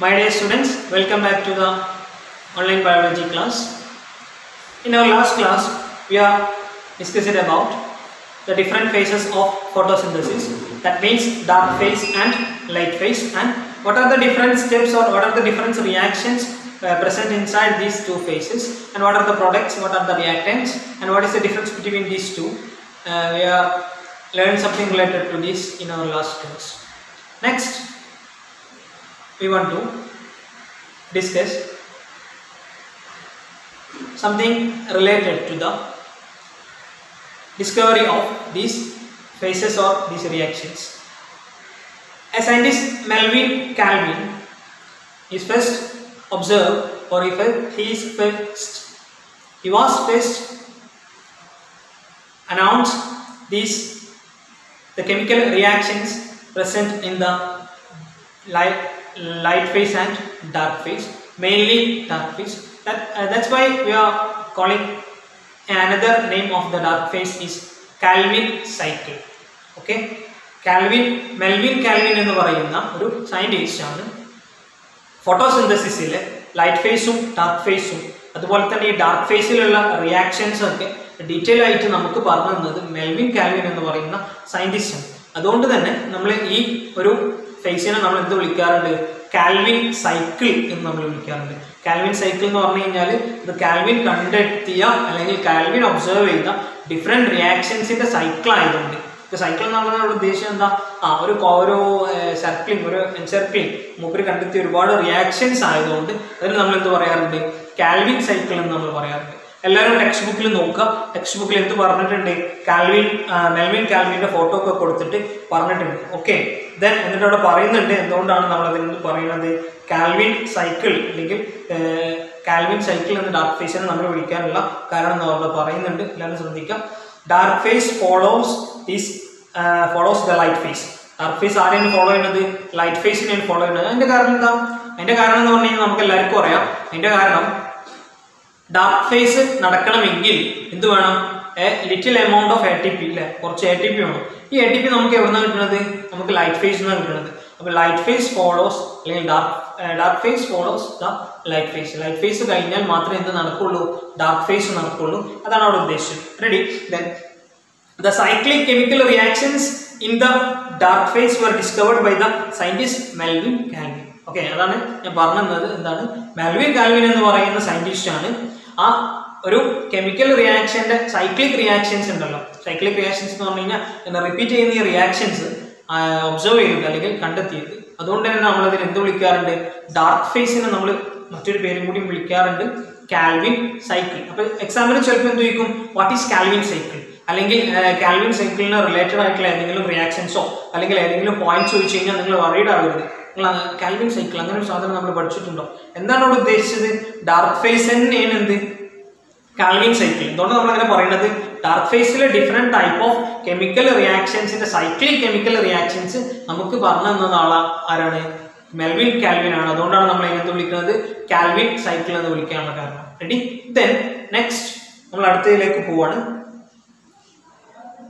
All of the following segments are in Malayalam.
My dear students, welcome back to the online biology class. In our last class, we are discussing about the different phases of photosynthesis. That means dark phase and light phase, and what are the different steps or what are the different reactions uh, present inside these two phases, and what are the products, what are the reactants, and what is the difference between these two. Uh, we are learned something related to this in our last class. Next, we want to discuss something related to the discovery of these phases or these reactions. A scientist Melvin Calvin is first observed or if he is first he was first announced these the chemical reactions present in the light light phase and dark phase mainly dark phase that uh, that's why we are calling another name of the dark phase is calvin cycle okay? Calvin Melvin Calvin എന്ന് പറയുന്ന ഒരു സയന്റിസ്റ്റ് ആണ്. ഫോട്ടോസിന്തസിസിലെ ലൈറ്റ് ഫേസും ഡാർക്ക് ഫേസും അതുപോലെ തന്നെ ഈ ഡാർക്ക് ഫേസിലുള്ള റിയാക്ഷൻസ് ഒക്കെ ഡീറ്റെയിൽ ആയിട്ട് നമുക്ക് പറഞ്ഞു തന്നത് മെൽവിൻ കാൽവിൻ എന്ന് പറയുന്ന സയന്റിസ്റ്റ് ആണ്. അതുകൊണ്ട് തന്നെ നമ്മൾ ഈ ഒരു ഫേസിനെ നമ്മൾ എന്ത് വിളിക്കാറുണ്ട്? കാൽവിൻ സൈക്കിൾ എന്ന് നമ്മൾ വിളിക്കാറുണ്ട്. കാൽവിൻ സൈക്കിൾ എന്ന് പറഞ്ഞു കഴിഞ്ഞാൽ ഇത് കാൽവിൻ കണ്ടെത്തിയ അല്ലെങ്കിൽ കാൽവിൻ ഒബ്സർവ് ചെയ്ത ഡിഫറെന്റ് റിയാക്ഷൻസിന്റെ സൈക്കിൾ ആയതുകൊണ്ട്. സൈക്കിൾ എന്ന് പറഞ്ഞാൽ നമ്മുടെ ഉദ്ദേശം എന്താ? ആ ഒരു ഓരോ സർക്കിളിങ് ഒരു എൻസർക്കിളിങ് മൂപ്പര് കണ്ടെത്തിയ ഒരുപാട് റിയാക്ഷൻസ് ആയതുകൊണ്ട് അതിന് നമ്മൾ എന്ത് പറയാറുണ്ട്? കാൽവിൻ സൈക്കിൾ എന്ന് നമ്മൾ പറയാറുണ്ട്. എല്ലാവരും ടെക്സ്റ്റ് ബുക്കിൽ നോക്കുക. ടെക്സ്റ്റ് ബുക്കിൽ എന്ത് പറഞ്ഞിട്ടുണ്ട്? കാൽവിൻ മെൽവിൻ കാൽവിന്റെ ഫോട്ടോ ഒക്കെ കൊടുത്തിട്ട് പറഞ്ഞിട്ടുണ്ട്. ഓക്കെ ദെൻ എന്നിട്ട് അവിടെ പറയുന്നുണ്ട് എന്തുകൊണ്ടാണ് നമ്മൾ അതിന് പറയുന്നത്? കാൽവിൻ സൈക്കിൾ അല്ലെങ്കിൽ കാൽവിൻ സൈക്കിൾ എന്ന ഡാർക്ക് ഫേസിനെ നമ്മൾ വിളിക്കാനുള്ള കാരണം എന്ന് അവിടെ പറയുന്നുണ്ട്. എല്ലാവരും ശ്രദ്ധിക്കാം. Dark phase follows is follows the light phase dark phase ആരെയാണ് ഫോളോ ചെയ്യുന്നത്? ലൈറ്റ് ഫേസിനെയാണ് ഫോളോ ചെയ്യുന്നത്. അതിന്റെ കാരണം എന്താ? അതിന്റെ കാരണം എന്ന് പറഞ്ഞു കഴിഞ്ഞാൽ നമുക്ക് എല്ലാവർക്കും അറിയാം. അതിന്റെ കാരണം ഡാർക്ക് ഫേസ് നടക്കണമെങ്കിൽ എന്ത് വേണം? Little amount of A T P അല്ലേ കുറച്ച് എ ടി പി വേണം. ഈ എ ടി പി നമുക്ക് എവിടെ നിന്നാണ് കിട്ടുന്നത്? നമുക്ക് ലൈറ്റ് ഫേസ് നിന്നാണ് കിട്ടുന്നത്. അപ്പോൾ ലൈറ്റ് ഫേസ് ഫോളോസ് അല്ലെങ്കിൽ dark dark phase follows the light phase light phase കഴിഞ്ഞാൽ മാത്രമേ എന്ത് നടക്കുള്ളൂ? ഡാർക്ക് ഫേസ് നടക്കുള്ളൂ. അതാണ് അവിടെ ഉദ്ദേശിച്ചത്. Ready then the cyclic chemical reactions in the dark phase were discovered by the scientist Melvin Calvin okay അതാണ് ഞാൻ പറഞ്ഞത്. എന്താണ്? മെൽവിൻ കാൽവിൻ എന്ന് പറയുന്ന സയന്റിസ്റ്റ് ആണ് ആ ഒരു കെമിക്കൽ റിയാക്ഷന്റെ സൈക്ലിക് റിയാക്ഷൻസ് ഉണ്ടല്ലോ. സൈക്ലിക് റിയാക്ഷൻസ് എന്ന് പറഞ്ഞു കഴിഞ്ഞാൽ റിപ്പീറ്റ് ചെയ്യുന്ന ഈ റിയാക്ഷൻസ് ഒബ്സർവ് ചെയ്തത് അല്ലെങ്കിൽ കണ്ടെത്തിയത്. അതുകൊണ്ട് തന്നെ നമ്മളതിന് എന്ത് വിളിക്കാറുണ്ട്? ഡാർക്ക് ഫേസിനെ നമ്മൾ മറ്റൊരു പേരും കൂടി വിളിക്കാറുണ്ട്. കാൽവിൻ സൈക്കിൾ അപ്പോൾ എക്സാമിന് ചിലപ്പോൾ എന്ത് ചോദിക്കും? വാട്ട് ഈസ് കാൽവിൻ സൈക്കിൾ അല്ലെങ്കിൽ കാൽവിൻ സൈക്കിളിന് റിലേറ്റഡ് ആയിട്ടുള്ള ഏതെങ്കിലും റിയാക്ഷൻസോ അല്ലെങ്കിൽ ഏതെങ്കിലും പോയിന്റ്സ് ചോദിച്ചു കഴിഞ്ഞാൽ നിങ്ങൾ വറീഡ് ആവരുത്. കാൽവിൻ സൈക്കിൾ അങ്ങനെ ഒരു സാധനം നമ്മൾ പഠിച്ചിട്ടുണ്ടോ? എന്താണ് അവിടെ ഉദ്ദേശിച്ചത്? ഡാർക്ക് ഫേസ് തന്നെയാണ് എന്ത്? കാൽവിൻ സൈക്കിൾ എന്തുകൊണ്ട് നമ്മൾ അങ്ങനെ പറയുന്നത് ഡാർക്ക് ഫേസിലെ ഡിഫറെന്റ് ടൈപ്പ് ഓഫ് കെമിക്കൽ റിയാക്ഷൻസിന്റെ സൈക്ലിക് കെമിക്കൽ റിയാക്ഷൻസ് നമുക്ക് പറഞ്ഞു തന്നത് ആളാ ആരാണ്? മെൽവിൻ കാൽവിൻ ആണ്. അതുകൊണ്ടാണ് നമ്മൾ എങ്ങനെ വിളിക്കുന്നത് കാൽവിൻ സൈക്കിൾ എന്ന് വിളിക്കാനുള്ള കാരണം. റെഡി ദെൻ നെക്സ്റ്റ് നമ്മൾ അടുത്തതിലേക്ക് പോവാണ്.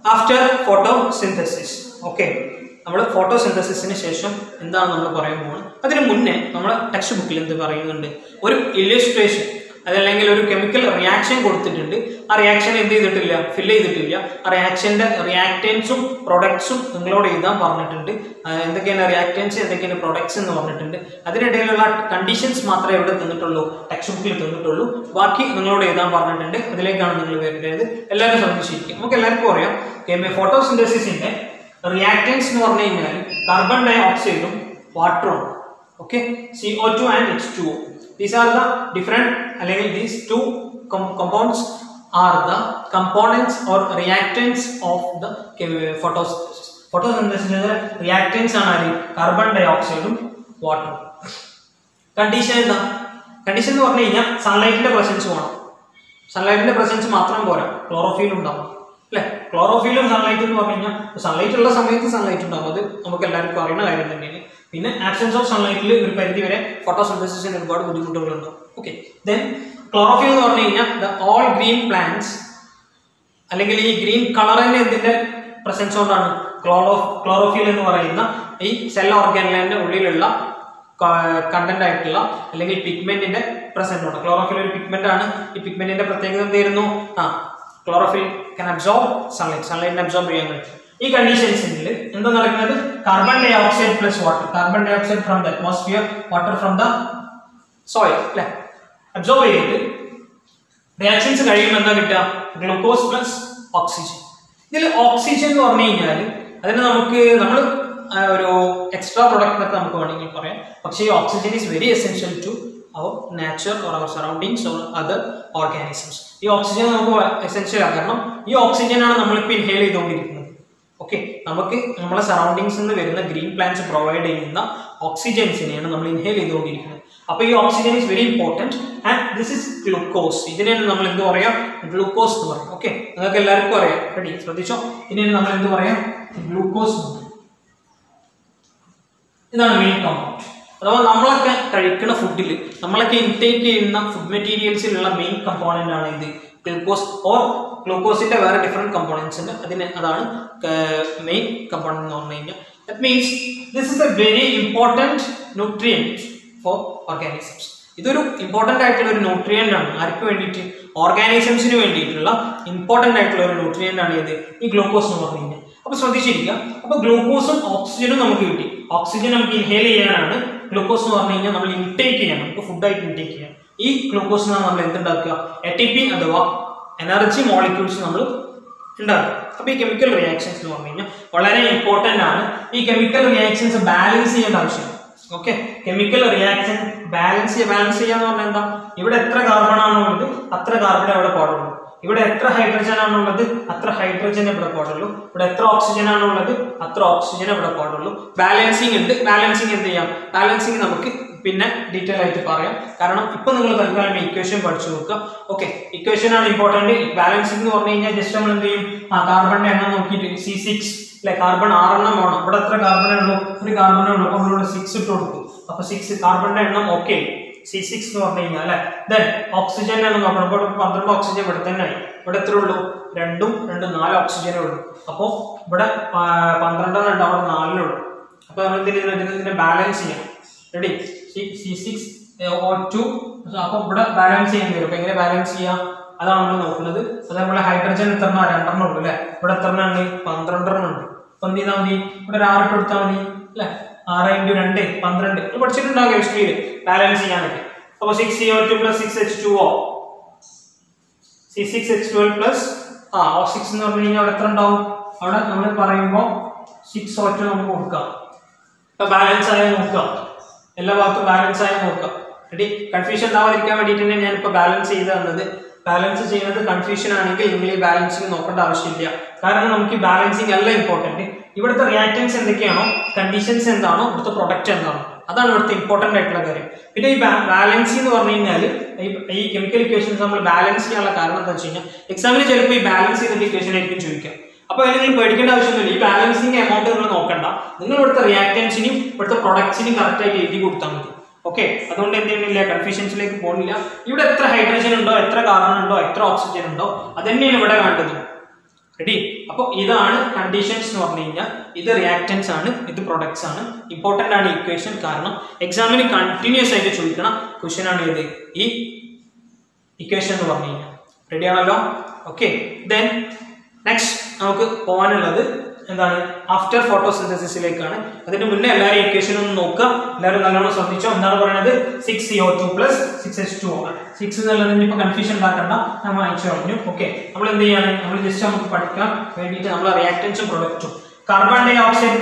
ആഫ്റ്റർ ഫോട്ടോസിന്തസിസ് ഓക്കെ നമ്മൾ ഫോട്ടോസിന്തസിസിന് ശേഷം എന്താണ് നമ്മൾ പറയാൻ പോകുന്നത് അതിന് മുന്നേ നമ്മൾ ടെക്സ്റ്റ് ബുക്കിൽ എന്ത് പറയുന്നുണ്ട്? ഒരു ഇല്ലസ്ട്രേഷൻ അതല്ലെങ്കിൽ ഒരു കെമിക്കൽ റിയാക്ഷൻ കൊടുത്തിട്ടുണ്ട്. ആ റിയാക്ഷൻ എന്ത് ചെയ്തിട്ടില്ല? ഫില്ല് ചെയ്തിട്ടില്ല. ആ റിയാക്ഷന്റെ റിയാക്റ്റൻസും പ്രൊഡക്ട്സും നിങ്ങളോട് എഴുതാൻ പറഞ്ഞിട്ടുണ്ട്. എന്തൊക്കെയാണ് റിയാക്റ്റൻസ് എന്തൊക്കെയാണ് പ്രൊഡക്ട്സ് എന്ന് പറഞ്ഞിട്ടുണ്ട്. അതിനിടയിലുള്ള കണ്ടീഷൻസ് മാത്രമേ ഇവിടെ തന്നിട്ടുള്ളൂ. ടെക്സ്റ്റ് ബുക്കിൽ തന്നിട്ടുള്ളൂ. ബാക്കി നിങ്ങളോട് എഴുതാൻ പറഞ്ഞിട്ടുണ്ട്. അതിലേക്കാണ് നിങ്ങൾ വരേണ്ടത്. എല്ലാവരും ശ്രദ്ധിച്ചിരിക്കും നമുക്ക് എല്ലാവർക്കും അറിയാം. ഫോട്ടോസിന്തസിസിന്റെ റിയാക്റ്റൻസ് എന്ന് പറഞ്ഞു കഴിഞ്ഞാൽ കാർബൺ ഡൈ ഓക്സൈഡും വാട്ടറും okay C O two and H two O these are the different അല്ലെങ്കിൽ these two compounds are the components or reactants of the photosynthesis photosynthesis. Reactants ആണ് ആര്? കാർബൺ ഡൈ ഓക്സൈഡും വാട്ടറും കണ്ടീഷൻ എന്താ? കണ്ടീഷൻ എന്ന് പറഞ്ഞു കഴിഞ്ഞാൽ സൺലൈറ്റിന്റെ പ്രസൻസ് വേണം സൺലൈറ്റിന്റെ പ്രസൻസ് മാത്രം പോരാ. ക്ലോറോഫീൽ ഉണ്ടാവും. ക്ലോറോഫീലും സൺലൈറ്റ് എന്ന് പറഞ്ഞു കഴിഞ്ഞാൽ സൺലൈറ്റ് ഉള്ള സമയത്ത് സൺലൈറ്റ് ഉണ്ടാവും. അത് നമുക്ക് എല്ലാവർക്കും അറിയുന്ന കാര്യം തന്നെയാണ് പിന്നെ ആബ്സെൻസ് ഓഫ് സൺലൈറ്റിൽ ഒരു പരിധി വരെ ഫോട്ടോസിന്തസിന് ഒരുപാട് ബുദ്ധിമുട്ടുകളുണ്ടാവും ഓക്കെ ദെൻ ക്ലോറോഫിൽ എന്ന് പറഞ്ഞു കഴിഞ്ഞാൽ ദ ഓൾ ഗ്രീൻ പ്ലാന്റ്സ് അല്ലെങ്കിൽ ഈ ഗ്രീൻ കളർ തന്നെ എന്തിന്റെ പ്രസൻസ് കൊണ്ടാണ് ക്ലോറോ ക്ലോറോഫിൽ എന്ന് പറയുന്ന ഈ സെൽ ഓർഗാനിലെ ഉള്ളിലുള്ള കണ്ടന്റ് ആയിട്ടുള്ള അല്ലെങ്കിൽ പിഗ്മെന്റിന്റെ പ്രസന്റ് ആണ്. ക്ലോറോഫിൽ ഒരു പിഗ്മെന്റ് ആണ്. ഈ പിഗ്മെന്റിന്റെ പ്രത്യേകത എന്തായിരുന്നു ആ ക്ലോറോഫിൽ കൻ അബ്സോർബ് സൺലൈറ്റ് സൺലൈറ്റിനെ അബ്സോർബ് ചെയ്യാൻ കഴിയും ഈ കണ്ടീഷൻസിൽ എന്താ നടക്കുന്നത്? Carbon dioxide plus water carbon dioxide from the atmosphere water from the soil അല്ലെ? അബ്സോർബ് ചെയ്തിട്ട് റിയാക്ഷൻസ് കഴിയുമ്പോൾ എന്താ കിട്ടുക? ഗ്ലൂക്കോസ് പ്ലസ് ഓക്സിജൻ ഇതിൽ ഓക്സിജൻ എന്ന് പറഞ്ഞു കഴിഞ്ഞാൽ അതിന് നമുക്ക് നമ്മൾ ഒരു എക്സ്ട്രാ പ്രൊഡക്റ്റ് നമുക്ക് വേണമെങ്കിൽ പറയാം. പക്ഷേ ഈ oxygen is very essential to our nature or our surroundings or other organisms. ഈ ഓക്സിജൻ നമുക്ക് എസെൻഷ്യൽ ആണ്. കാരണം ഈ ഓക്സിജൻ ആണ് നമ്മളിപ്പോൾ ഇൻഹേൽ ചെയ്തുകൊണ്ടിരിക്കുന്നത്. ഓക്കെ നമുക്ക് നമ്മളെ സറൗണ്ടിങ്സിൽ നിന്ന് വരുന്ന ഗ്രീൻ പ്ലാന്റ്സ് പ്രൊവൈഡ് ചെയ്യുന്ന ഓക്സിജൻസിനെയാണ് നമ്മൾ ഇൻഹേൽ ചെയ്തുകൊണ്ടിരിക്കുന്നത്. അപ്പോൾ ഈ oxygen is very important and this is glucose ഇതിനെയാണ് നമ്മൾ എന്ത് പറയാം? ഗ്ലൂക്കോസ് എന്ന് പറയാം. ഓക്കെ നിങ്ങൾക്ക് എല്ലാവർക്കും അറിയാം. റെഡി ശ്രദ്ധിച്ചോ? ഇതിനെയാണ് നമ്മൾ എന്ത് പറയാം? ഗ്ലൂക്കോസ് ഇതാണ് മെയിൻ കോമ്പൗണ്ട് അഥവാ നമ്മളൊക്കെ കഴിക്കുന്ന ഫുഡിൽ നമ്മളൊക്കെ ഇൻടേക്ക് ചെയ്യുന്ന ഫുഡ് മെറ്റീരിയൽസിലുള്ള മെയിൻ കമ്പോണന്റ് ആണ് ഇത്. ഗ്ലൂക്കോസ് ഓർ ഗ്ലൂക്കോസിന്റെ വേറെ ഡിഫറെന്റ് കമ്പോണൻസ് ഉണ്ട്. അതിന് അതാണ് മെയിൻ കമ്പോണന്റ് എന്ന് പറഞ്ഞു കഴിഞ്ഞാൽ. That means this is a very important nutrient for organisms ഇതൊരു ഇമ്പോർട്ടന്റ് ആയിട്ടുള്ള ഒരു ന്യൂട്രിയന്റ് ആണ്. ആർക്ക് വേണ്ടിയിട്ട്? ഓർഗാനിസംസിന് വേണ്ടിയിട്ടുള്ള ഇമ്പോർട്ടന്റ് ആയിട്ടുള്ള ഒരു ന്യൂട്രിയന്റ് ആണ് ഇത്. ഈ ഗ്ലൂക്കോസ് എന്ന് പറഞ്ഞു കഴിഞ്ഞാൽ. അപ്പോൾ ശ്രദ്ധിച്ചിരിക്കുക. അപ്പോൾ ഗ്ലൂക്കോസും ഓക്സിജനും നമുക്ക് കിട്ടി. ഓക്സിജൻ നമുക്ക് ഇൻഹേൽ ചെയ്യാനാണ് ഗ്ലൂക്കോസ് എന്ന് പറഞ്ഞു കഴിഞ്ഞാൽ നമ്മൾ ഇൻടേക്ക് ചെയ്യാം നമുക്ക് ഫുഡായിട്ട് ഇൻടേക്ക് ചെയ്യാം. ഈ ഗ്ലൂക്കോസിനാണ് നമ്മൾ എന്തുണ്ടാക്കുക? എ ടി പി അഥവാ എനർജി മോളിക്യൂൾസ് നമ്മൾ ഉണ്ടാക്കുക. അപ്പോൾ ഈ കെമിക്കൽ റിയാക്ഷൻസ് എന്ന് പറഞ്ഞു കഴിഞ്ഞാൽ വളരെ ഇമ്പോർട്ടന്റ് ആണ്. ഈ കെമിക്കൽ റിയാക്ഷൻസ് ബാലൻസ് ചെയ്യേണ്ട ആവശ്യമാണ് okay chemical reaction balance balance ചെയ്യാന്ന് പറഞ്ഞാൽ എന്താ? ഇവിടെ എത്ര കാർബൺ ആണോ ഉണ്ട് അത്ര കാർബൺ അവിടെ പാടുള്ളൂ ഇവിടെ എത്ര ഹൈഡ്രജൻ ആണുള്ളത് അത്ര ഹൈഡ്രജൻ ഇവിടെ പോടുള്ളൂ ഇവിടെ എത്ര ഓക്സിജൻ ആണുള്ളത് അത്ര ഓക്സിജൻ ഇവിടെ പോടുള്ളൂ ബാലൻസിങ് ഉണ്ട്. ബാലൻസിങ് എന്ത് ചെയ്യാം? ബാലൻസിങ് നമുക്ക് പിന്നെ ഡീറ്റെയിൽ ആയിട്ട് പറയാം. കാരണം ഇപ്പൊ നിങ്ങൾ തൽക്കാലം ഇക്വേഷൻ പഠിച്ചു നോക്കുക. ഓക്കെ ഇക്വേഷൻ ആണ് ഇമ്പോർട്ടന്റ് ബാലൻസിങ് എന്ന് പറഞ്ഞു കഴിഞ്ഞാൽ ജസ്റ്റ് നമ്മൾ എന്ത് ചെയ്യും? ആ കാർബണിന്റെ എണ്ണം നോക്കിയിട്ട് സി സിക്സ് അല്ലെ കാർബൺ ആറെണ്ണം വേണം. ഇവിടെ എത്ര കാർബൺ ഉള്ളൂ? ഒരു കാർബൺ ഉള്ളൂ. അപ്പോൾ നമ്മളിവിടെ സിക്സ് ഇട്ട് കൊടുക്കും. അപ്പൊ സിക്സ് കാർബണിന്റെ എണ്ണം ഓക്കെ സി സിക്സ് എന്ന് പറഞ്ഞു കഴിഞ്ഞാൽ അല്ലെ? ദെൻ ഓക്സിജൻ ആണ് നോക്കണം ഇപ്പോൾ പന്ത്രണ്ട് ഓക്സിജൻ ഇവിടെ തന്നെ ആയി. ഇവിടെ എത്ര ഉള്ളൂ? രണ്ടും രണ്ടും നാല് ഓക്സിജനേ ഉള്ളൂ. അപ്പോൾ ഇവിടെ പന്ത്രണ്ടെണ്ണം ഉണ്ട് അവിടെ നാലിലേ ഉള്ളൂ. അപ്പോൾ നമ്മൾ ഇതിന് ബാലൻസ് ചെയ്യാം ready C six O two അപ്പോൾ ഇവിടെ ബാലൻസ് ചെയ്യേണ്ടി വരും. അപ്പോൾ എങ്ങനെ ബാലൻസ് ചെയ്യാം? അതാണ് നമ്മൾ നോക്കുന്നത്. അതേപോലെ ഹൈഡ്രജൻ എത്ര രണ്ടെണ്ണം ഉള്ളൂ അല്ലേ? ഇവിടെ എത്ര എണ്ണം ഉണ്ട്? പന്ത്രണ്ടെണ്ണം ഉണ്ട്. അപ്പൊ എന്ത് ചെയ്താൽ മതി? ഇവിടെ ഒരു ആറിട്ട് കൊടുത്താൽ മതി. അല്ലേ? ആറ് ഇന്റു രണ്ട് പന്ത്രണ്ട്. ഇത് പഠിച്ചിട്ടുണ്ടാവും കെമിസ്ട്രിയിൽ ബാലൻസ് ചെയ്യാനൊക്കെ അപ്പോൾ six C O two plus six H two O C six H twelve plus ah O six എന്ന് പറഞ്ഞു കഴിഞ്ഞാൽ അവിടെ എത്ര ഉണ്ടാവും? അവിടെ നമ്മൾ പറയുമ്പോൾ സിക്സ് ഓ ടു നമുക്ക് കൊടുക്കാം. ഇപ്പം ബാലൻസ് ആയ നോക്കുക എല്ലാ ഭാഗത്തും ബാലൻസ് ആയ നോക്കുക റെഡി കൺഫ്യൂഷൻ ഉണ്ടാവാതിരിക്കാൻ വേണ്ടിയിട്ട് തന്നെ ഞാനിപ്പോൾ ബാലൻസ് ചെയ്ത് തന്നത്. ബാലൻസ് ചെയ്യുന്നത് കൺഫ്യൂഷൻ ആണെങ്കിൽ നിങ്ങൾ ഈ ബാലൻസിങ് നോക്കേണ്ട ആവശ്യമില്ല. കാരണം നമുക്ക് ഈ ബാലൻസിങ് അല്ല ഇമ്പോർട്ടന്റ് ഇവിടുത്തെ റിയാക്ടൻസ് എന്തൊക്കെയാണോ? കണ്ടീഷൻസ് എന്താണോ? ഇവിടുത്തെ പ്രൊഡക്റ്റ് എന്താണോ? അതാണ് ഇവിടുത്തെ ഇമ്പോർട്ടന്റ് ആയിട്ടുള്ള കാര്യം. പിന്നെ ഈ ബാലൻസ് എന്ന് പറഞ്ഞു കഴിഞ്ഞാൽ ഈ കെമിക്കൽ ഇക്വേഷൻസ് നമ്മൾ ബാലൻസ് ചെയ്യാനുള്ള കാരണം എന്താ വെച്ച് കഴിഞ്ഞാൽ എക്സാമിന് ചിലപ്പോൾ ഈ ബാലൻസ് ചെയ്തിട്ട് ഇക്വേഷൻ ആയിരിക്കും ചോദിക്കാം അപ്പോൾ അതിന് നിങ്ങൾ പേടിക്കേണ്ട ആവശ്യമൊന്നുമില്ല. ഈ ബാലൻസിങ് എമൗണ്ട് നിങ്ങൾ നോക്കണ്ട. നിങ്ങൾ ഇവിടുത്തെ റിയാക്ടൻസിനും ഇവിടുത്തെ പ്രൊഡക്ട്സിനും കറക്റ്റായിട്ട് എഴുതി കൊടുത്താൽ മതി. ഓക്കെ അതുകൊണ്ട് എന്ത് ചെയ്യുന്നില്ല കൺഫ്യൂഷൻസിലേക്ക് പോകുന്നില്ല. ഇവിടെ എത്ര ഹൈഡ്രജൻ ഉണ്ടോ എത്ര കാർബൺ ഉണ്ടോ എത്ര ഓക്സിജൻ ഉണ്ടോ അത് തന്നെയാണ് ഇവിടെ വേണ്ടത് റെഡി അപ്പോൾ ഇതാണ് കണ്ടീഷൻസ് എന്ന് പറഞ്ഞു കഴിഞ്ഞാൽ ഇത് റിയാക്റ്റൻസ് ആണ് ഇത് പ്രൊഡക്ട്സ് ആണ്. ഇമ്പോർട്ടന്റ് ആണ് ഇക്വേഷൻ കാരണം എക്സാമിന് കണ്ടിന്യൂസ് ആയിട്ട് ചോദിക്കണം ക്വസ്റ്റ്യൻ ആണ് ഇത് ഈ ഇക്വേഷൻ എന്ന് പറഞ്ഞു കഴിഞ്ഞാൽ. റെഡി ആണല്ലോ? ഓക്കെ ദെൻ നെക്സ്റ്റ് നമുക്ക് പോകാനുള്ളത് എന്താണ്? ആഫ്റ്റർ ഫോട്ടോസിന്തസിസിലേക്കാണ് അതിന് മുന്നേ എല്ലാവരും ഇക്വേഷൻ ഒന്ന് നോക്കുക. എല്ലാവരും നല്ലോണം ശ്രദ്ധിച്ചോ? എന്താണ് പറയുന്നത് six C O two plus six H two ആണ്. സിക്സ് എന്നുള്ളത് ഇപ്പൊ കൺഫ്യൂഷൻ ഉണ്ടാക്കണ്ട. നമ്മൾ അയച്ചു കഴിഞ്ഞു ഓക്കെ നമ്മൾ എന്ത് ചെയ്യാണ്? നമ്മൾ ജസ്റ്റ് നമുക്ക് പഠിക്കാൻ വേണ്ടിയിട്ട് നമ്മൾ റിയാക്ടൻസും പ്രൊഡക്റ്റും carbon dioxide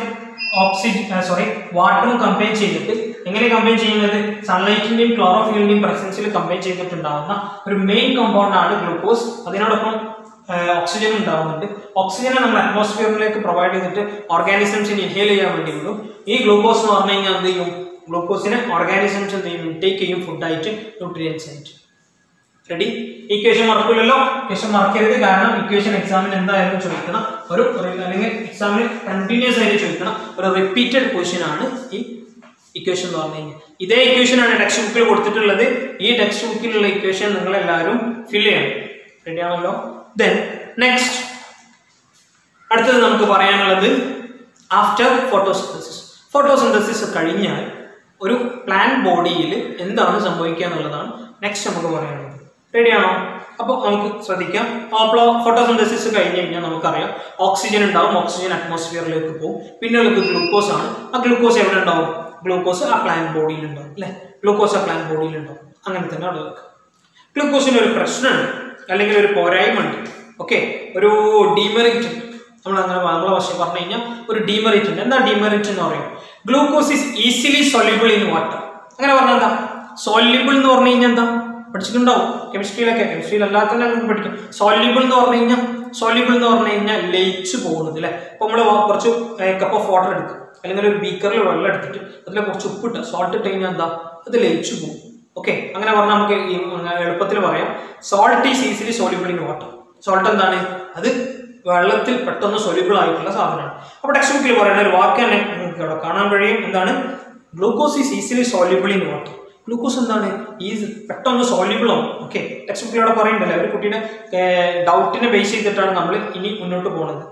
oxygen sorry വാട്ടറും കമ്പയർ ചെയ്തിട്ട് എങ്ങനെ കമ്പയർ ചെയ്യുന്നത്? സൺലൈറ്റിന്റെയും ക്ലോറോഫിലിന്റെയും പ്രസൻസിൽ കമ്പയർ ചെയ്തിട്ടുണ്ടാകുന്ന ഒരു മെയിൻ കോമ്പൗണ്ട് ആണ് ഗ്ലൂക്കോസ് അതിനോടൊപ്പം ഓക്സിജൻ ഉണ്ടാവുന്നുണ്ട്. ഓക്സിജനെ നമ്മൾ അറ്റ്മോസ്ഫിയറിലേക്ക് പ്രൊവൈഡ് ചെയ്തിട്ട് ഓർഗാനിസംസിന് ഇൻഹേൽ ചെയ്യാൻ വേണ്ടി വിടും ഈ ഗ്ലൂക്കോസ് എന്ന് പറഞ്ഞു കഴിഞ്ഞാൽ എന്ത് ചെയ്യും? ഗ്ലൂക്കോസിനെ ഓർഗാനിസംസ് എന്ത് ചെയ്യും? ഇൻടേക്ക് ചെയ്യും ഫുഡായിട്ട് ന്യൂട്രിയൻസ് ആയിട്ട്. റെഡി ഇക്വേഷൻ മറക്കില്ലല്ലോ ഇക്വേഷൻ മറക്കരുത്. കാരണം ഇക്വേഷൻ എക്സാമിന് എന്തായാലും ചോദിക്കണം. ഒരു ഒരു- അല്ലെങ്കിൽ എക്സാമിന് കണ്ടിന്യൂസ് ആയിട്ട് ചോദിക്കണം. ഒരു റിപ്പീറ്റഡ് ക്വസ്റ്റ്യൻ ആണ് ഈ ഇക്വേഷൻ എന്ന് പറഞ്ഞു കഴിഞ്ഞാൽ. ഇതേ ഇക്വേഷൻ ആണ് ടെക്സ്റ്റ് ബുക്കിൽ കൊടുത്തിട്ടുള്ളത്. ഈ ടെക്സ്റ്റ് ബുക്കിലുള്ള ഇക്വേഷൻ നിങ്ങൾ എല്ലാവരും ഫിൽ ചെയ്യണം. റെഡി ആണല്ലോ? ദെൻ നെക്സ്റ്റ് അടുത്തത് നമുക്ക് പറയാനുള്ളത് ആഫ്റ്റർ ഫോട്ടോസിന്തസിസ് ഫോട്ടോസിന്തസിസ് കഴിഞ്ഞാൽ ഒരു പ്ലാൻ ബോഡിയിൽ എന്താണ് സംഭവിക്കുക എന്നുള്ളതാണ് നെക്സ്റ്റ് നമുക്ക് പറയാനുള്ളത്. റെഡിയാണോ അപ്പോൾ നമുക്ക് ശ്രദ്ധിക്കാം. ഫോട്ടോസിന്തസിസ് കഴിഞ്ഞ് കഴിഞ്ഞാൽ നമുക്കറിയാം. ഓക്സിജൻ ഉണ്ടാവും. ഓക്സിജൻ അറ്റ്മോസ്ഫിയറിലേക്ക് പോകും. പിന്നെ ഉള്ളത് ഗ്ലൂക്കോസ് ആണ്. ആ ഗ്ലൂക്കോസ് എവിടെ ഉണ്ടാവും? ഗ്ലൂക്കോസ് ആ പ്ലാൻ ബോഡിയിൽ ഉണ്ടാവും അല്ലേ? ഗ്ലൂക്കോസ് ആ പ്ലാൻ ബോഡിയിൽ ഉണ്ടാവും. അങ്ങനെ തന്നെ അവിടെ വെക്കുക ഗ്ലൂക്കോസിന് ഒരു പ്രശ്നമുണ്ട്. അല്ലെങ്കിൽ ഒരു പോരായ്മ ഉണ്ട്. ഓക്കെ ഒരു ഡിമെറിറ്റ് നമ്മൾ അങ്ങനെ നമ്മളെ ഭാഷ പറഞ്ഞു കഴിഞ്ഞാൽ ഒരു ഡിമെറിറ്റ് ഉണ്ട്. എന്താ ഡീമെറിറ്റ് എന്ന് പറയും? Glucose is easily soluble in water അങ്ങനെ പറഞ്ഞാൽ എന്താ? സോല്യൂബിൾ എന്ന് പറഞ്ഞു കഴിഞ്ഞാൽ എന്താ? പഠിച്ചിട്ടുണ്ടാവും. കെമിസ്ട്രിയിലൊക്കെ കെമിസ്ട്രിയിൽ അല്ലാത്ത നമുക്ക് പഠിക്കും. സോല്യൂബിൾ എന്ന് പറഞ്ഞു കഴിഞ്ഞാൽ സോല്യൂബിൾ എന്ന് പറഞ്ഞു കഴിഞ്ഞാൽ ലയിച്ചു പോകുന്നത് അല്ലേ? അപ്പോൾ നമ്മൾ കുറച്ച് കപ്പ് ഓഫ് വാട്ടർ എടുക്കും. അല്ലെങ്കിൽ ഒരു ബീക്കറിൽ വെള്ളം എടുത്തിട്ട് അതിൽ കുറച്ച് ഉപ്പിട്ട് സോൾട്ട് ഇട്ട് കഴിഞ്ഞാൽ എന്താ? അത് ലയിച്ചു പോകും. ഓക്കെ അങ്ങനെ പറഞ്ഞാൽ നമുക്ക് എളുപ്പത്തിൽ പറയാം. Salt is easily soluble in water salt എന്താണ്? അത് വെള്ളത്തിൽ പെട്ടെന്ന് സൊലിബിൾ ആയിട്ടുള്ള സാധനമാണ്. അപ്പോൾ ടെക്സ്റ്റ് ബുക്കിൽ പറയുന്ന ഒരു വാക്ക് തന്നെ നിങ്ങൾക്ക് ഇവിടെ കാണാൻ കഴിയും. എന്താണ്? Glucose is easily soluble in water glucose എന്താണ്? ഈ പെട്ടെന്ന് സോലിബിൾ ആവും. ഓക്കെ ടെക്സ്റ്റ് ബുക്കിൽ അവിടെ പറയുന്നുണ്ടല്ലോ. ഒരു കുട്ടിയുടെ ഡൗട്ടിനെ ബേസ് ചെയ്തിട്ടാണ് നമ്മൾ ഇനി മുന്നോട്ട് പോകുന്നത്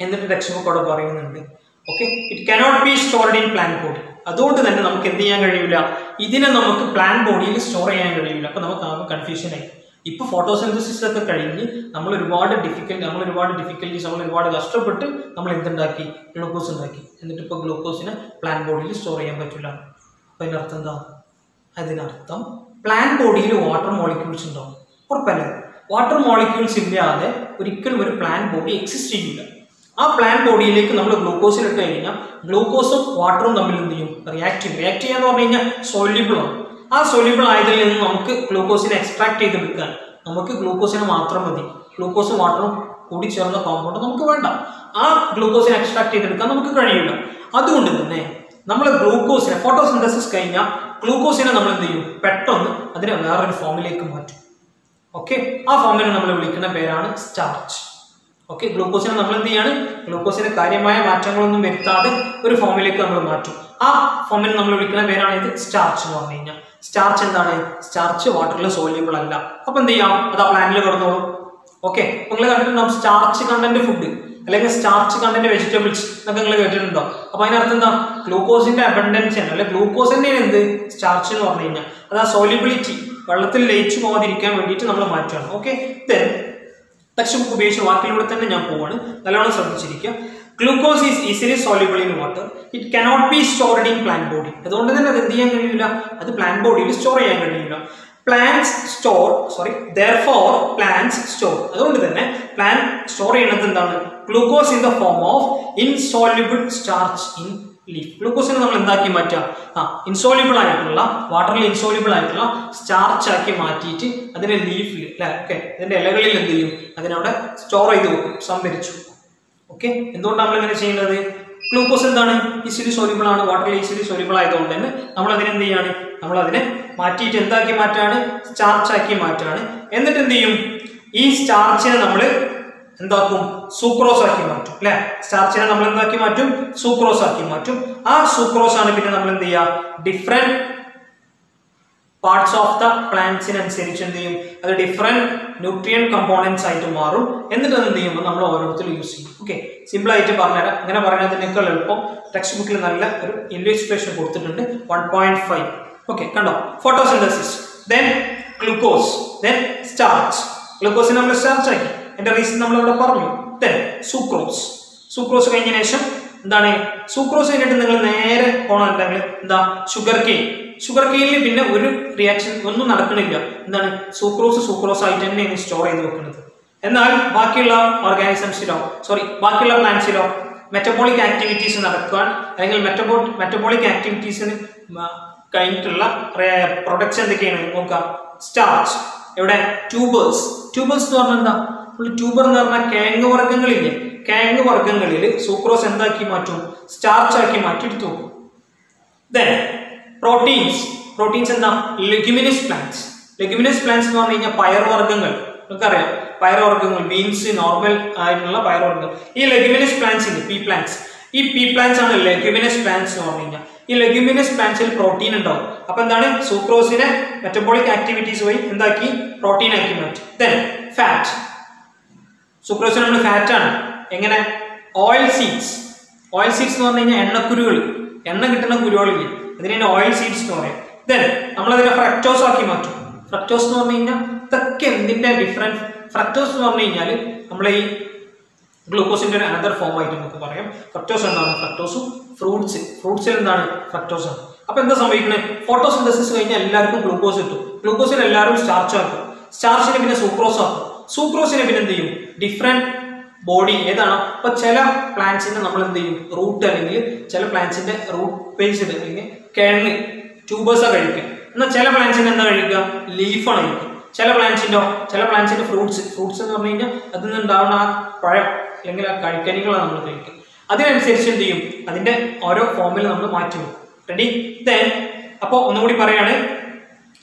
എന്നിട്ട് ടെക്സ്റ്റ് ബുക്ക് അവിടെ പറയുന്നുണ്ട്. Okay it cannot be stored in plant body അതുകൊണ്ട് തന്നെ നമുക്ക് എന്ത് ചെയ്യാൻ കഴിയില്ല ഇതിനെ നമുക്ക് പ്ലാൻ ബോഡിയിൽ സ്റ്റോർ ചെയ്യാൻ കഴിയില്ല അപ്പൊ നമുക്ക് ആകെ കൺഫ്യൂഷൻ ആയി. ഇപ്പൊ ഫോട്ടോസിന്തസിസ് ഒക്കെ കഴിഞ്ഞ് നമ്മൾ ഒരുപാട് ഡിഫിക്കൽട്ട് നമ്മൾ ഒരുപാട് ഡിഫിക്കൽട്ടീസ് നമ്മൾ ഒരുപാട് കഷ്ടപ്പെട്ട് നമ്മൾ എന്തുണ്ടാക്കി? ഗ്ലൂക്കോസ് ഉണ്ടാക്കി. എന്നിട്ട് ഇപ്പൊ ഗ്ലൂക്കോസിനെ പ്ലാൻ ബോഡിയിൽ സ്റ്റോർ ചെയ്യാൻ പറ്റില്ല അപ്പൊ അതിനർത്ഥം എന്താ? അതിനർത്ഥം പ്ലാൻ ബോഡിയിൽ വാട്ടർ മോളിക്യൂൾസ് ഉണ്ടാവും. ഉറപ്പല്ലേ? വാട്ടർ മോളിക്യൂൾസ് ഇല്ലാതെ ഒരിക്കലും ഒരു പ്ലാൻ ബോഡി എക്സിസ്റ്റ് ചെയ്യില്ല ആ പ്ലാന്റ് ബോഡിയിലേക്ക് നമ്മൾ ഗ്ലൂക്കോസിൽ ഇട്ട് കഴിഞ്ഞാൽ ഗ്ലൂക്കോസും വാട്ടറും തമ്മിൽ എന്ത് ചെയ്യും? റിയാക്ട് ചെയ്യും. റിയാക്ട് ചെയ്യാന്ന് പറഞ്ഞു കഴിഞ്ഞാൽ സോല്യൂബിൾ ആണ്. ആ സോല്യൂബിൾ ആയതിൽ നിന്ന് നമുക്ക് ഗ്ലൂക്കോസിനെ എക്സ്ട്രാക്ട് ചെയ്തെടുക്കാൻ നമുക്ക് ഗ്ലൂക്കോസിനെ മാത്രം മതി. ഗ്ലൂക്കോസും വാട്ടറും കൂടി ചേർന്ന കോമ്പൗണ്ട് നമുക്ക് വേണ്ട. ആ ഗ്ലൂക്കോസിനെ എക്സ്ട്രാക്ട് ചെയ്തെടുക്കാൻ നമുക്ക് കഴിയില്ല. അതുകൊണ്ട് തന്നെ നമ്മൾ ഗ്ലൂക്കോസിനെ ഫോട്ടോസിന്തസിസ് കഴിഞ്ഞാൽ ഗ്ലൂക്കോസിനെ നമ്മൾ എന്ത് ചെയ്യും? പെട്ടെന്ന് അതിനെ വേറൊരു ഫോമിലേക്ക് മാറ്റും. ഓക്കെ ആ ഫോമിനെ നമ്മൾ വിളിക്കുന്ന പേരാണ് സ്റ്റാർച്ച് ഓക്കെ ഗ്ലൂക്കോസിനെ നമ്മൾ എന്ത് ചെയ്യാണ്? ഗ്ലൂക്കോസിന് കാര്യമായ മാറ്റങ്ങളൊന്നും വരുത്താതെ ഒരു ഫോമിലേക്ക് നമ്മൾ മാറ്റും. ആ ഫോമിൽ നമ്മൾ വിളിക്കുന്ന പേരാണ് ഇത് സ്റ്റാർച്ച് എന്ന് പറഞ്ഞു കഴിഞ്ഞാൽ. സ്റ്റാർച്ച് എന്താണ്? സ്റ്റാർച്ച് വാട്ടറിൽ സോല്യൂബിൾ അല്ല. അപ്പൊ എന്ത് ചെയ്യാം? അത് ആ പ്ലാനിൽ കിടന്നോളൂ. ഓക്കെ നിങ്ങൾ കണ്ടിട്ടുണ്ടാവും സ്റ്റാർച്ച് കണ്ടന്റ് ഫുഡ് അല്ലെങ്കിൽ സ്റ്റാർച്ച് കണ്ടന്റ് വെജിറ്റബിൾസ് എന്നൊക്കെ നിങ്ങൾ കേട്ടിട്ടുണ്ടോ? അപ്പൊ അതിനർത്ഥം എന്താ? ഗ്ലൂക്കോസിന്റെ അബണ്ടൻസ് ആണ്. അല്ലെ ഗ്ലൂക്കോസിന്റെ എന്ത്? സ്റ്റാർച്ച് എന്ന് പറഞ്ഞു കഴിഞ്ഞാൽ. അത് ആ സോലിബിലിറ്റി വെള്ളത്തിൽ ലയിച്ചു പോകാതിരിക്കാൻ വേണ്ടിയിട്ട് നമ്മൾ മാറ്റുകയാണ് ഓക്കെ ടെക്സ്റ്റ് നമുക്ക് ഉപയോഗിച്ച വാക്കിലൂടെ തന്നെ ഞാൻ പോവാണ്. നല്ലോണം ശ്രദ്ധിച്ചിരിക്കുക. Glucose is easily soluble in water it cannot be stored in plant body അതുകൊണ്ട് തന്നെ അത് എന്ത് ചെയ്യാൻ കഴിയില്ല അത് പ്ലാന്റ് ബോഡിയിൽ സ്റ്റോർ ചെയ്യാൻ കഴിയില്ല plants store sorry therefore plants store അതുകൊണ്ട് തന്നെ പ്ലാന്റ് സ്റ്റോർ ചെയ്യുന്നത് എന്താണ്? Glucose in the form of insoluble starch in ഗ്ലൂക്കോസിനെ നമ്മൾ എന്താക്കി മാറ്റുക? ആ ഇൻസോല്യൂബിൾ ആയിട്ടുള്ള വാട്ടറിൽ ഇൻസോല്യൂബിൾ ആയിട്ടുള്ള സ്റ്റാർച്ച് ആക്കി മാറ്റിയിട്ട് അതിനെ ലീഫിൽ അല്ലെ? ഓക്കെ അതിന്റെ ഇലകളിൽ എന്ത് ചെയ്യും? അതിനവിടെ സ്റ്റോർ ചെയ്ത് വെക്കും സംഭരിച്ചു ഓക്കെ എന്തുകൊണ്ടാണ് നമ്മൾ ഇങ്ങനെ ചെയ്യുന്നത്? ഗ്ലൂക്കോസ് എന്താണ്? ഈസിലി സോലിബിൾ ആണ്. വാട്ടറിൽ ഈസിലി സോലിബിൾ ആയതുകൊണ്ട് തന്നെ നമ്മൾ അതിനെ എന്ത് ചെയ്യാണ്? നമ്മൾ അതിനെ മാറ്റിയിട്ട് എന്താക്കി മാറ്റാണ് സ്റ്റാർച്ച് ആക്കി മാറ്റാണ് എന്നിട്ട് എന്ത് ചെയ്യും? ഈ സ്റ്റാർച്ചിനെ നമ്മൾ എന്താക്കും? സൂക്രോസ് ആക്കി മാറ്റും അല്ലെ? സ്റ്റാർച്ചിനെ നമ്മൾ എന്താക്കി മാറ്റും? സൂക്രോസ് ആക്കി മാറ്റും. ആ സൂക്രോസ് ആണ് പിന്നെ നമ്മൾ എന്ത് ചെയ്യുക? ഡിഫറെന്റ് പാർട്സ് ഓഫ് ദ പ്ലാന്റ്സിനനുസരിച്ച് എന്ത് ചെയ്യും? അത് ഡിഫറെന്റ് ന്യൂട്രിയൻ കമ്പോണൻസ് ആയിട്ട് മാറും. എന്നിട്ട് അത് എന്ത് ചെയ്യുമ്പോൾ നമ്മൾ ഓരോരുത്തരും യൂസ് ചെയ്യും. ഓക്കെ സിമ്പിൾ ആയിട്ട് പറഞ്ഞുതരാം. അങ്ങനെ പറയുന്നതിനേക്കാൾ എളുപ്പം. ടെക്സ്റ്റ് ബുക്കിൽ നല്ല ഒരു ഇൻവെസ്റ്റേഷൻ കൊടുത്തിട്ടുണ്ട്. വൺ പോയിന്റ് ഫൈവ് ഓക്കെ കണ്ടോ? Photosynthesis then glucose then starch ഗ്ലൂക്കോസിനെ നമ്മൾ സ്റ്റാർച്ച് ആക്കി. എന്റെ റീസൺ നമ്മൾ ഇവിടെ പറഞ്ഞു. തെൻ സൂക്രോസ് സൂക്രോസ് കഴിഞ്ഞ ശേഷം എന്താണ്? സൂക്രോസ് കഴിഞ്ഞിട്ട് നിങ്ങൾ നേരെ പോകണമെന്നുണ്ടെങ്കിൽ എന്താ? ഷുഗർ കെയിൻ ഷുഗർ കെയിനിൽ പിന്നെ ഒരു റിയാക്ഷൻ ഒന്നും നടക്കണില്ല. എന്താണ്? സൂക്രോസ് സൂക്രോസ് ആയിട്ട് തന്നെയാണ് സ്റ്റോർ ചെയ്ത് വെക്കുന്നത്. എന്നാൽ ബാക്കിയുള്ള ഓർഗാനിസംസിലോ സോറി ബാക്കിയുള്ള പ്ലാന്റ്സിലോ മെറ്റബോളിക് ആക്ടിവിറ്റീസ് നടക്കാൻ അല്ലെങ്കിൽ മെറ്റബോ മെറ്റബോളിക് ആക്ടിവിറ്റീസിന് കഴിഞ്ഞിട്ടുള്ള പ്രൊഡക്ട്സ് എന്തൊക്കെയാണ്? നോക്കാം. സ്റ്റാർച്ച് ഇവിടെ ട്യൂബേഴ്സ് ട്യൂബേഴ്സ് എന്ന് പറഞ്ഞാൽ എന്താ? ട്യൂബർ എന്ന് പറഞ്ഞാൽ കിഴങ്ങ് വർഗങ്ങളില്ലേ? കിഴങ്ങ് വർഗങ്ങളിൽ സൂക്രോസ് എന്താക്കി മാറ്റും? സ്റ്റാർച്ച് ആക്കി മാറ്റി എടുത്തു ദെൻ പ്രോട്ടീൻസ് പ്രോട്ടീൻസ് എന്താ? ലെഗ്യുമിനസ് പ്ലാന്റ്സ് ലെഗ്യുമിനസ് പ്ലാന്റ്സ് എന്ന് പറഞ്ഞു കഴിഞ്ഞാൽ പയർവർഗങ്ങൾ നമുക്കറിയാം പയർവർഗങ്ങൾ ബീൻസ് നോർമൽ ആയിട്ടുള്ള പയർവർഗങ്ങൾ ഈ ലെഗ്യുമിനസ് പ്ലാന്റ്സ് ഇല്ലേ? പി പ്ലാന്റ്സ് ഈ പി പ്ലാന്റ്സ് ആണ് ലെഗ്യുമിനസ് പ്ലാന്റ്സ് എന്ന് പറഞ്ഞു കഴിഞ്ഞാൽ ഈ ലെഗ്യുമിനസ് പ്ലാന്റ്സിൽ പ്രോട്ടീൻ ഉണ്ടാവും. അപ്പൊ എന്താണ്? സൂക്രോസിനെ മെറ്റബോളിക് ആക്ടിവിറ്റീസ് വഴി എന്താക്കി? പ്രോട്ടീൻ ആക്കി മാറ്റി. ദെൻ ഫാറ്റ് സുക്രോസ് നമ്മൾ ഫാറ്റ് ആണ് എങ്ങനെ? ഓയിൽ സീഡ്സ് ഓയിൽ സീഡ്സ് എന്ന് പറഞ്ഞു കഴിഞ്ഞാൽ എണ്ണക്കുരുകൾ. എണ്ണ കിട്ടുന്ന കുരുകളില്ലേ അതിനെ ഓയിൽ സീഡ്സ് എന്ന് പറയും. ദെൻ നമ്മളതിനെ ഫ്രക്ടോസ് ആക്കി മാറ്റും. ഫ്രക്ടോസ് എന്ന് പറഞ്ഞു കഴിഞ്ഞാൽ ഇതൊക്കെ എന്തിന്റെ ഡിഫറൻസ് ഫ്രക്ടോസ് എന്ന് പറഞ്ഞു കഴിഞ്ഞാൽ നമ്മൾ ഈ ഗ്ലൂക്കോസിന്റെ ഒരു അനദർ ഫോം ആയിട്ട് നമുക്ക് പറയാം. ഫ്രക്ടോസ് എന്താണ്? ഫ്രക്ടോസും ഫ്രൂട്ട്സ് ഫ്രൂട്ട്സിൽ എന്താണ് ഫ്രക്ടോസ് ആണ് അപ്പൊ എന്താ സംഭവിക്കുന്നത് ഫോട്ടോസിന്തസിസ് കഴിഞ്ഞാൽ എല്ലാവർക്കും ഗ്ലൂക്കോസ് കിട്ടും. ഗ്ലൂക്കോസിൽ എല്ലാവരും സ്റ്റാർച്ച് ആക്കും. സ്റ്റാർച്ചിനെ പിന്നെ സൂക്രോസ് ആക്കും. സൂക്രോസിനെ പിന്നെ എന്ത് ചെയ്യും? ഡിഫറെന്റ് ബോഡി ഏതാണ്? അപ്പൊ ചില പ്ലാന്റ്സിന്റെ നമ്മൾ എന്ത് ചെയ്യും? റൂട്ട് അല്ലെങ്കിൽ ചില പ്ലാന്റ്സിന്റെ റൂട്ട് പേജ് അല്ലെങ്കിൽ കിഴങ്ങ് ട്യൂബേഴ്സാണ് കഴിക്കുക. എന്നാൽ ചില പ്ലാന്റ്സിന് എന്താ കഴിക്കുക? ലീഫാണ് കഴിക്കുക. ചില പ്ലാന്റ്സിന്റെയോ ചില പ്ലാന്റ്സിന്റെ ഫ്രൂട്ട്സ് ഫ്രൂട്ട്സ് എന്ന് പറഞ്ഞു കഴിഞ്ഞാൽ അതിൽ നിന്നുണ്ടാവുന്ന ആ പഴം അല്ലെങ്കിൽ ആ കഴിക്കനികളാണ് നമ്മൾ കഴിക്കുക. അതിനനുസരിച്ച് എന്ത് ചെയ്യും? അതിന്റെ ഓരോ ഫോമിൽ നമ്മൾ മാറ്റും റെഡി ദെൻ അപ്പോൾ ഒന്നുകൂടി പറയാണ്.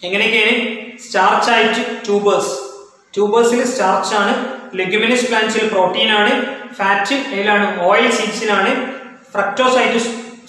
എങ്ങനെയൊക്കെയാണ്? സ്റ്റാർച്ച് ആയിട്ട് ട്യൂബേഴ്സ് ട്യൂബേഴ്സിൽ സ്റ്റാർച്ച് ആണ് ലെഗ്യുമിനസ് പ്ലാന്റ്സിൽ പ്രോട്ടീൻ ആണ് ഫാറ്റ് ഇതിലാണ് ഓയിൽ സീഡ്സിലാണ് ഫ്രക്ടോസ് ആയിട്ട്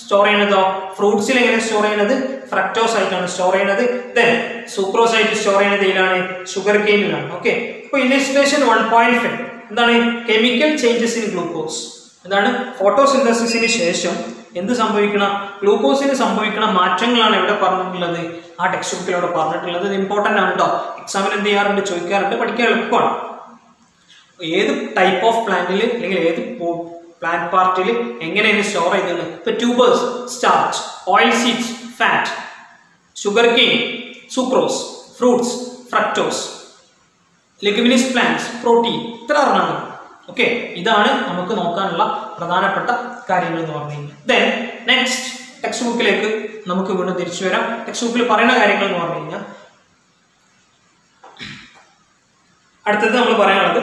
സ്റ്റോർ ചെയ്യുന്നതോ ഫ്രൂട്ട്സിൽ എങ്ങനെ സ്റ്റോർ ചെയ്യുന്നത്? ഫ്രക്ടോസ് ആയിട്ടാണ് സ്റ്റോർ ചെയ്യുന്നത്. ദെൻ സൂക്രോസ് ആയിട്ട് സ്റ്റോർ ചെയ്യുന്നത് ഇതിലാണ് ഷുഗർ കെയിനിലാണ് ഓക്കെ അപ്പോൾ ഇൻസ്ട്രേഷൻ വൺ പോയിന്റ് ഫൈവ് എന്താണ്? കെമിക്കൽ ചേഞ്ചസ് ഇൻ ഗ്ലൂക്കോസ് എന്താണ്? ഫോട്ടോസിന്തസിസിന് ശേഷം എന്ത് സംഭവിക്കണം? ഗ്ലൂക്കോസിന് സംഭവിക്കുന്ന മാറ്റങ്ങളാണ് ഇവിടെ പറഞ്ഞിട്ടുള്ളത്. ആ ടെക്സ്റ്റ് ബുക്കിൽ ഇവിടെ പറഞ്ഞിട്ടുള്ളത് ഇത് ഇമ്പോർട്ടന്റ് ആണ് കേട്ടോ എക്സാമിന് എന്ത് ചെയ്യാറുണ്ട്? ചോദിക്കാറുണ്ട് പഠിക്കാൻ എളുപ്പമാണ്. ഏത് ടൈപ്പ് ഓഫ് പ്ലാന്റിൽ അല്ലെങ്കിൽ ഏത് പ്ലാന്റ് പാർട്ടിൽ എങ്ങനെയാണ് സ്റ്റോർ ചെയ്തത്? ഇപ്പൊ tubers starch oil seeds fat sugar cane sucrose fruits fructose leguminous plants protein ഇത്ര അറിഞ്ഞാൽ ഓക്കെ ഇതാണ് നമുക്ക് നോക്കാനുള്ള പ്രധാനപ്പെട്ട കാര്യങ്ങൾ എന്ന് പറഞ്ഞു കഴിഞ്ഞാൽ. ദെൻ നെക്സ്റ്റ് ടെക്സ്റ്റ് ബുക്കിലേക്ക് നമുക്ക് വീണ്ടും തിരിച്ചു വരാം. ടെക്സ്റ്റ് ബുക്കിൽ പറയുന്ന കാര്യങ്ങൾ എന്ന് പറഞ്ഞു കഴിഞ്ഞാൽ അടുത്തത് നമ്മൾ പറയാനുള്ളത്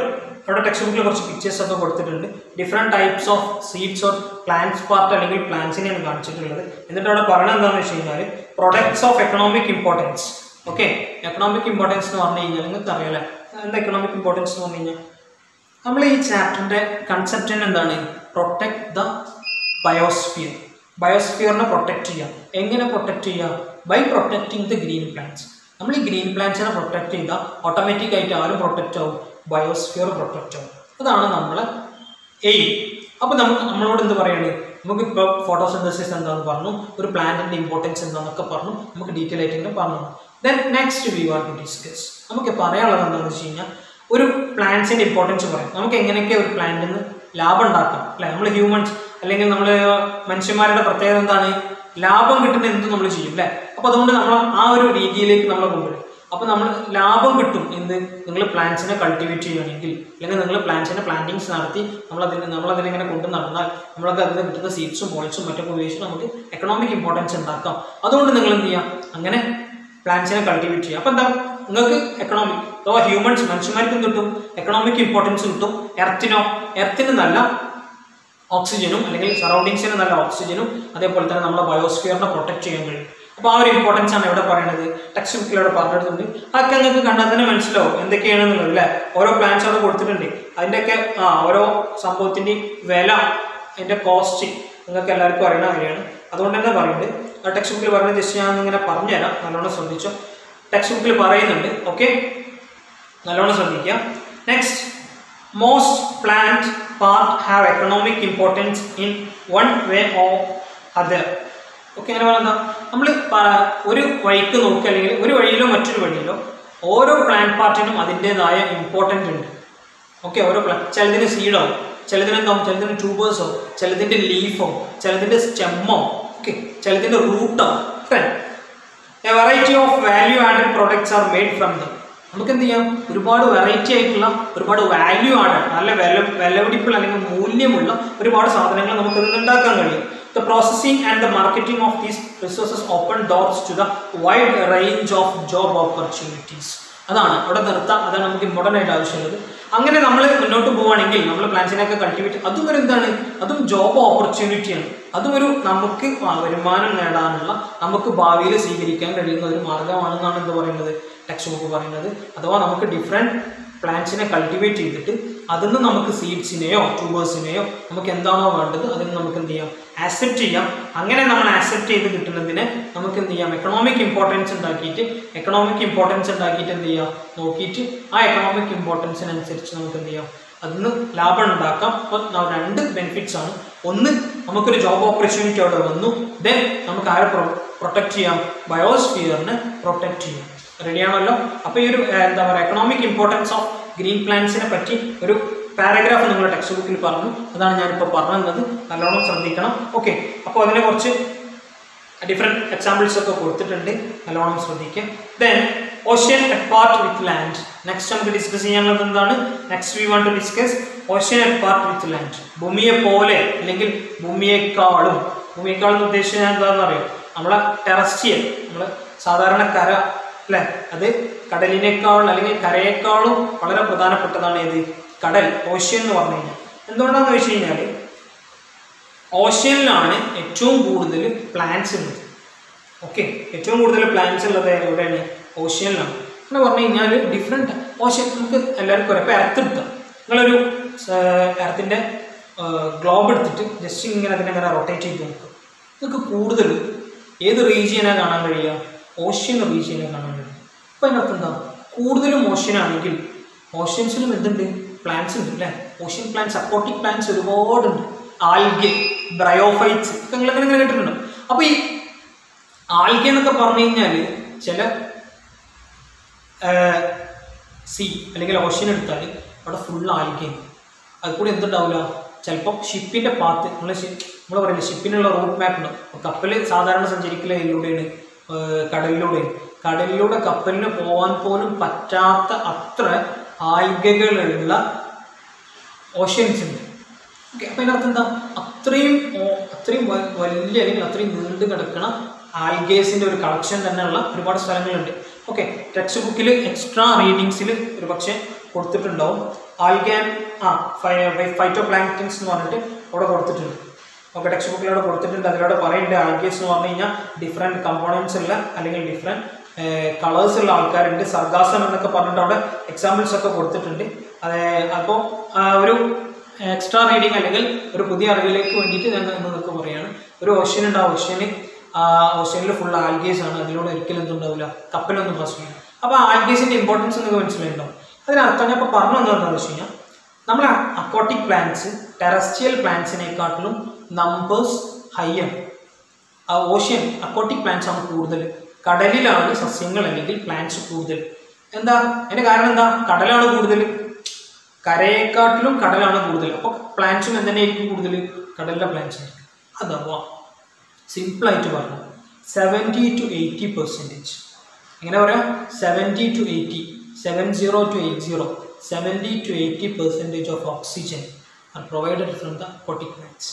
അവിടെ ടെക്സ്റ്റ് ബുക്കിൽ കുറച്ച് പിക്ചേഴ്സ് ഒക്കെ കൊടുത്തിട്ടുണ്ട്. Different types of seeds or plants part അല്ലെങ്കിൽ പ്ലാന്റ്സിനെയാണ് കാണിച്ചിട്ടുള്ളത്. എന്നിട്ട് അവിടെ പറയുന്നത് എന്താണെന്ന് വെച്ച് കഴിഞ്ഞാൽ products of economic importance okay economic importance എന്ന് പറഞ്ഞു കഴിഞ്ഞാൽ നിങ്ങൾക്ക് അറിയാലോ. എന്താ എക്കണോമിക് ഇമ്പോർട്ടൻസ് എന്ന് പറഞ്ഞു കഴിഞ്ഞാൽ നമ്മൾ ഈ ചാപ്റ്ററിന്റെ കൺസെപ്റ്റിന് എന്താണ്? പ്രൊട്ടക്ട് ദ ബയോസ്ഫിയർ ബയോസ്ഫിയറിനെ പ്രൊട്ടക്ട് ചെയ്യാം. എങ്ങനെ പ്രൊട്ടക്ട് ചെയ്യാം? By protecting the green plants നമ്മൾ ഈ ഗ്രീൻ പ്ലാന്റ്സിനെ പ്രൊട്ടക്ട് ചെയ്താൽ ഓട്ടോമാറ്റിക് ആയിട്ട് ആരും പ്രൊട്ടക്റ്റ് ആവും. ബയോസ്ഫിയർ പ്രൊട്ടക്റ്റ് ആവും. അതാണ് നമ്മളെ എയിം അപ്പോൾ നമുക്ക് നമ്മളോട് എന്ത് പറയുന്നത് നമുക്ക് ഇപ്പോൾ ഫോട്ടോസിന്തസിസ് എന്താണെന്ന് പറഞ്ഞു ഒരു പ്ലാന്റിന്റെ ഇമ്പോർട്ടൻസ് എന്താണെന്നൊക്കെ പറഞ്ഞു നമുക്ക് ഡീറ്റെയിൽ ആയിട്ട് ഇങ്ങനെ പറഞ്ഞു. Then next we want to discuss നമുക്ക് പറയാനുള്ളത് എന്താണെന്ന് വെച്ച് കഴിഞ്ഞാൽ ഒരു പ്ലാന്റ്സിന്റെ ഇമ്പോർട്ടൻസ് പറയാം. നമുക്ക് എങ്ങനെയൊക്കെ ഒരു പ്ലാന്റിൽ നിന്ന് ലാഭം ഉണ്ടാക്കാം? അല്ലേ? നമ്മൾ ഹ്യൂമൻസ് അല്ലെങ്കിൽ നമ്മൾ മനുഷ്യന്മാരുടെ പ്രത്യേകത എന്താണ്? ലാഭം കിട്ടുന്ന എന്തും നമ്മൾ ചെയ്യും അല്ലെ? അപ്പൊ അതുകൊണ്ട് നമ്മൾ ആ ഒരു രീതിയിലേക്ക് നമ്മൾ കൊണ്ടുവരും അപ്പൊ നമ്മൾ ലാഭം കിട്ടും എന്ത് നിങ്ങൾ പ്ലാന്റ്സിനെ കൾട്ടിവേറ്റ് ചെയ്യുകയാണെങ്കിൽ അല്ലെങ്കിൽ നിങ്ങൾ പ്ലാന്റ്സിനെ പ്ലാന്റിങ്സ് നടത്തി നമ്മൾ അതിനെ നമ്മൾ അതിനെങ്ങനെ കൊണ്ടു നടന്നാൽ നമ്മളൊക്കെ അതിന് കിട്ടുന്ന സീഡ്സും ബോൾസും മറ്റൊക്കെ ഉപയോഗിച്ച് നമുക്ക് എക്കണോമിക് ഇമ്പോർട്ടൻസ് ഉണ്ടാക്കാം. അതുകൊണ്ട് നിങ്ങൾ എന്ത് ചെയ്യാം? അങ്ങനെ പ്ലാന്റ്സിനെ കൾട്ടിവേറ്റ് ചെയ്യുക. അപ്പൊ എന്താ? നിങ്ങൾക്ക് എക്കണോമിക് അഥവാ ഹ്യൂമൻസ് മനുഷ്യന്മാർക്കും കിട്ടും? എക്കണോമിക് ഇമ്പോർട്ടൻസ് കിട്ടും. എർത്തിനോ എർത്തിന് നല്ല ഓക്സിജനും അല്ലെങ്കിൽ സറൗണ്ടിങ്സിന് നല്ല ഓക്സിജനും അതേപോലെ തന്നെ നമ്മുടെ ബയോസ്ഫിയറിനെ പ്രൊട്ടക്ട് ചെയ്യാൻ കഴിയും. അപ്പോൾ ആ ഒരു ഇമ്പോർട്ടൻസ് ആണ് ഇവിടെ പറയുന്നത് ടെക്സ്റ്റ് ബുക്കിൽ ഇവിടെ പറഞ്ഞിട്ടുണ്ട്. അതൊക്കെ നിങ്ങൾക്ക് കണ്ടാൽ തന്നെ മനസ്സിലാവും എന്തൊക്കെയാണെന്നുള്ളത് അല്ലേ? ഓരോ പ്ലാൻസ് അവിടെ കൊടുത്തിട്ടുണ്ട്. അതിന്റെയൊക്കെ ആ ഓരോ സംഭവത്തിന്റെയും വില അതിന്റെ കോസ്റ്റ് നിങ്ങൾക്ക് എല്ലാവർക്കും അറിയണ കാര്യമാണ്. അതുകൊണ്ട് തന്നെ പറയുന്നത് ആ ടെക്സ്റ്റ് ബുക്കിൽ പറഞ്ഞ ജസ്റ്റ് ഞാൻ ഇങ്ങനെ പറഞ്ഞുതരാം. നല്ലോണം ശ്രദ്ധിച്ചോ. ടെക്സ്റ്റ് ബുക്കിൽ പറയുന്നുണ്ട്. ഓക്കെ നല്ലോണം ശ്രദ്ധിക്കുക. Next most plant part have economic importance in one way or other. Okay അങ്ങനെ പറഞ്ഞാൽ നമ്മൾ ഒരു വഴിക്ക് നോക്കുക അല്ലെങ്കിൽ ഒരു വഴിയിലോ മറ്റൊരു വഴിയിലോ ഓരോ പ്ലാന്റ് പാർട്ടിനും അതിന്റെതായ ഇമ്പോർട്ടന്റ് ഉണ്ട്. ഓക്കെ ഓരോ പ്ലാൻ ചിലതിന് സീഡോ ചിലതിനെന്താവും ചിലതിന് ട്യൂബേഴ്സോ ചിലതിന്റെ ലീഫോ ചിലതിന്റെ സ്റ്റെമ്മോ ഓക്കെ ചിലതിന്റെ Ruto variety of value added products are made from them നമുക്ക് എന്ത് ചെയ്യാം ഒരുപാട് വെറൈറ്റി ആയിട്ടുള്ള ഒരുപാട് വാല്യൂ ആണ്. നല്ല വില വിലപിടിപ്പുള്ള അല്ലെങ്കിൽ മൂല്യമുള്ള ഒരുപാട് സാധനങ്ങൾ നമുക്ക് ഇതിൽ ഉണ്ടാക്കാൻ കഴിയും. The processing and the marketing of these resources open doors to the wide range of job opportunities അതാണ്. അവിടെ നിർത്താം. അതാണ് നമുക്ക് ഇമ്പോർട്ടന്റ് ആയിട്ട് ആവശ്യമുള്ളത്. അങ്ങനെ നമ്മൾ മുന്നോട്ട് പോവുകയാണെങ്കിൽ നമ്മൾ പ്ലാന്റ്സിനൊക്കെ കൾട്ടിവേറ്റ് അതും ഒരു എന്താണ്? അതും ജോബ് ഓപ്പർച്യൂണിറ്റിയാണ് അതും ഒരു നമുക്ക് വരുമാനം നേടാനുള്ള നമുക്ക് ഭാവിയിൽ സ്വീകരിക്കാൻ കഴിയുന്ന ഒരു മാർഗമാണെന്നാണ് എന്ത് പറയുന്നത്? ടെക്സ്റ്റ് ബുക്ക് പറയുന്നത്. അഥവാ നമുക്ക് ഡിഫറെന്റ് പ്ലാന്റ്സിനെ കൾട്ടിവേറ്റ് ചെയ്തിട്ട് അതിൽ നിന്ന് നമുക്ക് സീഡ്സിനെയോ ട്യൂബേഴ്സിനെയോ നമുക്ക് എന്താണോ വേണ്ടത് അതിന് നമുക്ക് എന്ത് ചെയ്യാം? ആക്സെപ്റ്റ് ചെയ്യാം. അങ്ങനെ നമ്മൾ ആക്സെപ്റ്റ് ചെയ്ത് കിട്ടുന്നതിന് നമുക്ക് എന്ത് ചെയ്യാം? എക്കണോമിക് ഇമ്പോർട്ടൻസ് ഉണ്ടാക്കിയിട്ട് എക്കണോമിക് ഇമ്പോർട്ടൻസ് ഉണ്ടാക്കിയിട്ട് എന്ത് ചെയ്യാം? നോക്കിയിട്ട് ആ എക്കണോമിക് ഇമ്പോർട്ടൻസിനനുസരിച്ച് നമുക്ക് എന്ത് ചെയ്യാം? അതിന് ലാഭം ഉണ്ടാക്കാം. അപ്പോൾ രണ്ട് ബെനിഫിറ്റ്സ് ആണ്. ഒന്ന് നമുക്കൊരു ജോബ് ഓപ്പർച്യൂണിറ്റി അവിടെ വന്നു. ദെൻ നമുക്ക് ആരെ പ്രൊട്ടക്ട് ചെയ്യാം? ബയോസ്ഫിയറിനെ പ്രൊട്ടക്ട് ചെയ്യാം. റെഡിയാണല്ലോ. അപ്പോൾ ഈ ഒരു എന്താ പറയുക എക്കണോമിക് ഇമ്പോർട്ടൻസ് ഓഫ് ഗ്രീൻ പ്ലാന്റ്സിനെ പറ്റി ഒരു പാരഗ്രാഫ് നിങ്ങളുടെ ടെക്സ്റ്റ് ബുക്കിൽ പറഞ്ഞു. അതാണ് ഞാനിപ്പോൾ പറഞ്ഞത് നല്ലോണം ശ്രദ്ധിക്കണം. ഓക്കെ അപ്പോൾ അതിനെ കുറച്ച് ഡിഫറെന്റ് എക്സാമ്പിൾസ് ഒക്കെ കൊടുത്തിട്ടുണ്ട്. നല്ലോണം ശ്രദ്ധിക്കുക then ocean apart with land next നമുക്ക് ഡിസ്കസ് ചെയ്യാനുള്ളത് എന്താണ്? Next we want to discuss ocean apart with land ഭൂമിയെ പോലെ അല്ലെങ്കിൽ ഭൂമിയേക്കാളും. ഭൂമിയേക്കാളും ഉദ്ദേശിച്ച് ഞാൻ എന്താണെന്ന് അറിയാം നമ്മളെ ടെറസ്റ്റിയൽ നമ്മൾ സാധാരണ കര അല്ലേ? അത് കടലിനേക്കാളും അല്ലെങ്കിൽ കരയേക്കാളും വളരെ പ്രധാനപ്പെട്ടതാണ് ഏത്? കടൽ ഓഷ്യൻ എന്ന് പറഞ്ഞു കഴിഞ്ഞാൽ. എന്തുകൊണ്ടാണെന്ന് വെച്ച് കഴിഞ്ഞാൽ ഓഷ്യനിലാണ് ഏറ്റവും കൂടുതൽ പ്ലാന്റ്സ് ഉള്ളത്. ഓക്കെ ഏറ്റവും കൂടുതൽ പ്ലാന്റ്സ് ഉള്ളത് എവിടെയാണ്? ഓഷ്യനിലാണ്. എന്ന് പറഞ്ഞു കഴിഞ്ഞാൽ ഡിഫറെന്റ് ഓഷ്യൻ നമുക്ക് എല്ലാവർക്കും പറയാം ഇപ്പോൾ എർത്ത് എടുക്കാം. നിങ്ങളൊരു എർത്തിന്റെ ഗ്ലോബ് എടുത്തിട്ട് ജസ്റ്റ് ഇങ്ങനെ അതിനെ ഇങ്ങനെ റൊട്ടേറ്റ് ചെയ്ത് നോക്കുക. നിങ്ങൾക്ക് കൂടുതൽ ഏത് റീജിയനാണ് കാണാൻ കഴിയുക? ഓഷ്യൻ റീജിയനെ കാണാൻ അപ്പോൾ അതിനകത്ത് എന്താ? കൂടുതലും ഓഷ്യൻ ആണെങ്കിൽ ഓഷ്യൻസിലും എന്തുണ്ട്? പ്ലാന്റ്സ് ഉണ്ട് അല്ലേ? ഓഷ്യൻ പ്ലാന്റ്സ് അക്കോട്ടിക് പ്ലാന്റ്സ് ഒരുപാടുണ്ട്. ആൽഗെ ബ്രയോഫൈറ്റ്സ് ഒക്കെ നിങ്ങൾ ഇങ്ങനെ കേട്ടിട്ടുണ്ടോ? അപ്പോൾ ഈ ആൽഗെ എന്നൊക്കെ പറഞ്ഞു കഴിഞ്ഞാൽ ചില സി അല്ലെങ്കിൽ ഓഷ്യൻ എടുത്താൽ അവിടെ ഫുൾ ആൽഗെ അത് കൂടി എന്തുണ്ടാവില്ല ചിലപ്പോൾ ഷിപ്പിന്റെ പാത്ത് നമ്മൾ നമ്മൾ പറയില്ല ഷിപ്പിനുള്ള റൂട്ട് മാപ്പ് ഉണ്ടാവും കപ്പൽ സാധാരണ സഞ്ചരിക്കലിലൂടെയാണ് കടലിലൂടെയാണ്. കടലിലൂടെ കപ്പലിന് പോവാൻ പോലും പറ്റാത്ത അത്ര ആൽഗകളുള്ള ഓഷ്യൻസ് ഉണ്ട്. ഓക്കെ അപ്പോൾ അതിനകത്ത് എന്താ? അത്രയും അത്രയും വലിയ അല്ലെങ്കിൽ അത്രയും നീണ്ടു കിടക്കണ ആൽഗേസിന്റെ ഒരു കളക്ഷൻ തന്നെയുള്ള ഒരുപാട് സ്ഥലങ്ങളുണ്ട്. ഓക്കെ ടെക്സ്റ്റ് ബുക്കിൽ എക്സ്ട്രാ റീഡിങ്സിൽ ഒരു പക്ഷേ കൊടുത്തിട്ടുണ്ടാവും. ആൽഗാൻ ആ ഫൈറ്റോ പ്ലാങ്ക്ടൻസ് എന്ന് പറഞ്ഞിട്ട് അവിടെ കൊടുത്തിട്ടുണ്ട്. ഓക്കെ ടെക്സ്റ്റ് ബുക്കിൽ അവിടെ കൊടുത്തിട്ടുണ്ട്. അതിലൂടെ പറയുന്നുണ്ട് ആൽഗേസ് എന്ന് പറഞ്ഞു കഴിഞ്ഞാൽ ഡിഫറെന്റ് കമ്പോണൻസ് ഉള്ള അല്ലെങ്കിൽ ഡിഫറെന്റ് കളേഴ്സ് ഉള്ള ആൾക്കാരുണ്ട്. സർഗാസം എന്നൊക്കെ പറഞ്ഞിട്ട് അവിടെ എക്സാമ്പിൾസ് ഒക്കെ കൊടുത്തിട്ടുണ്ട്. അത് അപ്പോൾ ഒരു എക്സ്ട്രാ റീഡിങ് അല്ലെങ്കിൽ ഒരു പുതിയ അറിവിലേക്ക് വേണ്ടിയിട്ട് ഞാൻ നിങ്ങൾക്ക് പറയുകയാണ് ഒരു ഓഷ്യൻ ഉണ്ട്. ആ ഓഷ്യന് ഓഷ്യനിൽ ഫുൾ ആൽഗീസ് ആണ്. അതിലൂടെ ഒരിക്കലും എന്തുണ്ടാവില്ല കപ്പലൊന്നും ചെയ്യില്ല അപ്പോൾ ആൽഗേസിന്റെ ഇമ്പോർട്ടൻസ് നിങ്ങൾക്ക് മനസ്സിലായിട്ടുണ്ടാവും അതിനർത്ഥം ഞാൻ ഇപ്പോൾ പറഞ്ഞു എന്താണെന്ന് വെച്ച് കഴിഞ്ഞാൽ നമ്മൾ അക്വാട്ടിക് പ്ലാന്റ്സ് ടെറസ്ട്രിയൽ പ്ലാന്റ്സിനെക്കാട്ടിലും നമ്പേഴ്സ് ഹൈ ആണ്. ആ ഓഷ്യൻ അക്വാട്ടിക് പ്ലാന്റ്സ് ആണ് കൂടുതൽ കടലിലാണ് സസ്യങ്ങൾ അല്ലെങ്കിൽ പ്ലാന്റ്സ് കൂടുതൽ. എന്താ? അതിന്റെ കാരണം എന്താ? കടലാണ് കൂടുതൽ. കരയെക്കാട്ടിലും കടലാണ് കൂടുതൽ. അപ്പോൾ പ്ലാന്റ്സും എന്തിനായിരിക്കും കൂടുതൽ? കടലിലെ പ്ലാന്റ്സ് അഥവാ സിമ്പിളായിട്ട് പറഞ്ഞു സെവന്റി ടു എയ്റ്റി പെർസെന്റേജ് എങ്ങനെ പറയാം? Seventy two eighty seven zero two eight zero seventy two eighty percentage of oxygen are provided from the aquatic plants